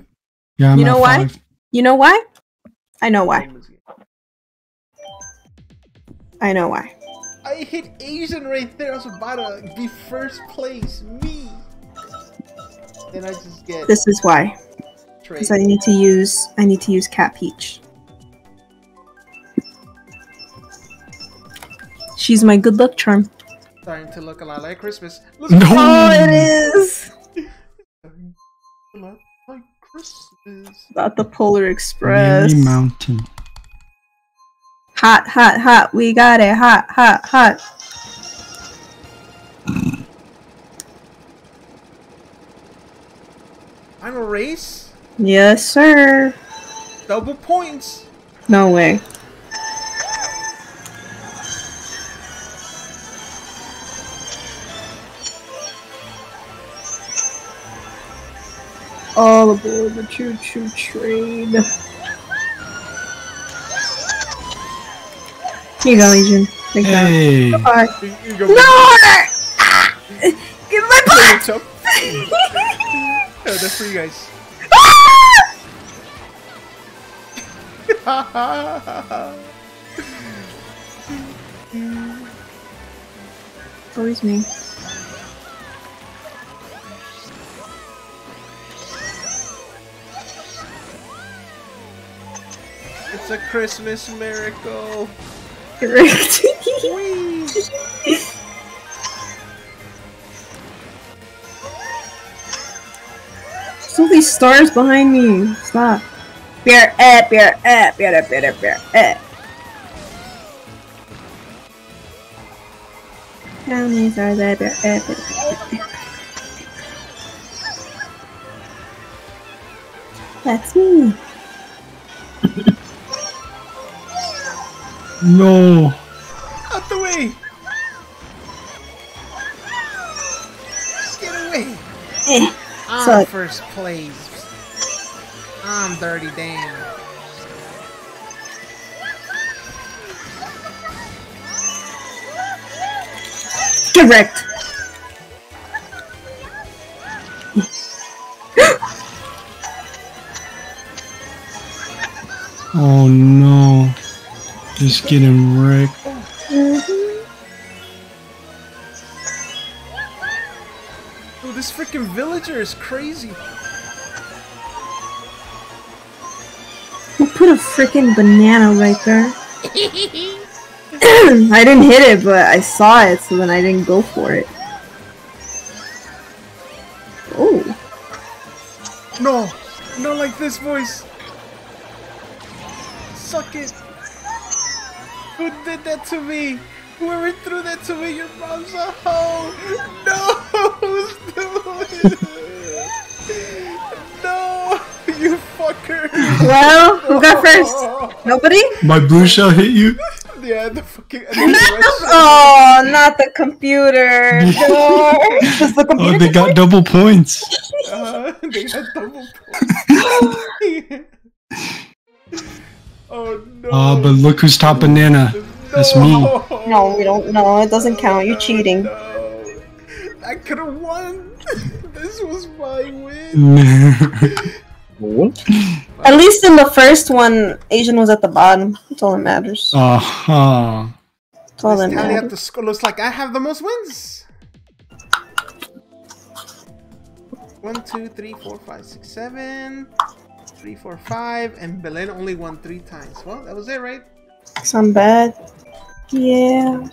Speaker 3: Yeah, I'm
Speaker 2: You know why?
Speaker 3: five.
Speaker 2: You know why? I know why. I know why.
Speaker 5: I hit Asian right there. I was about to be first place. Me. Then I just get
Speaker 2: This is why. Because I need to use. I need to use Cat Peach. She's my good luck charm.
Speaker 5: Starting to look a lot like Christmas. Let's
Speaker 3: No.
Speaker 2: Oh, it is
Speaker 5: Starting like Christmas.
Speaker 2: about the Polar Express.
Speaker 3: Merry Mountain.
Speaker 2: Hot, hot, hot. We got it. Hot, hot, hot.
Speaker 5: Final race.
Speaker 2: Yes, sir.
Speaker 5: Double points.
Speaker 2: No way. All aboard the choo-choo train. Here you go, Legion. Take that.
Speaker 3: Hey.
Speaker 2: Bye.
Speaker 5: You, you go.
Speaker 2: No! Ah! Give me my butt!
Speaker 5: Oh, that's for you guys.
Speaker 2: It's always me.
Speaker 5: it's a Christmas miracle.
Speaker 2: Correct. all these stars behind me. Stop. Bear up, bear up, bear up, bear up, bear up. How many stars are there? Bear up, bear up, bear up. That's me.
Speaker 3: No.
Speaker 5: Out the way! Get away!
Speaker 2: Eh.
Speaker 5: I'm
Speaker 2: So-
Speaker 5: first place. I'm dirty Dan.
Speaker 2: Correct.
Speaker 3: Oh no. Just getting wrecked.
Speaker 5: Freaking villager is crazy.
Speaker 2: Who put a freaking banana right there? I didn't hit it, but I saw it, so then I didn't go for it. Oh.
Speaker 5: No! Not like this voice! Suck it! Who did that to me? Whoever threw that to me, your mom's a hoe! No! Who's doing it? No! You fucker!
Speaker 2: Well, who got first? Nobody?
Speaker 3: My blue shell hit you?
Speaker 5: Yeah, the fucking.
Speaker 2: Oh, not the computer. No. Does the
Speaker 3: Oh, they got double points.
Speaker 5: Uh, they got double points. oh no!
Speaker 3: Oh, but look who's top banana. That's me.
Speaker 2: No, we don't. No, it doesn't count. You're cheating.
Speaker 5: No. I could have won. this was my win.
Speaker 6: What?
Speaker 2: At least in the first one, Asian was at the bottom. That's all that matters.
Speaker 3: Uh-huh.
Speaker 2: That's all that
Speaker 5: Let's up
Speaker 2: matters.
Speaker 5: the score. Looks like I have the most wins. One, two, three, four, five, six, seven. Three, four, five, and Belen only won three times. Well, that was it, right?
Speaker 2: Some bad. Yeah.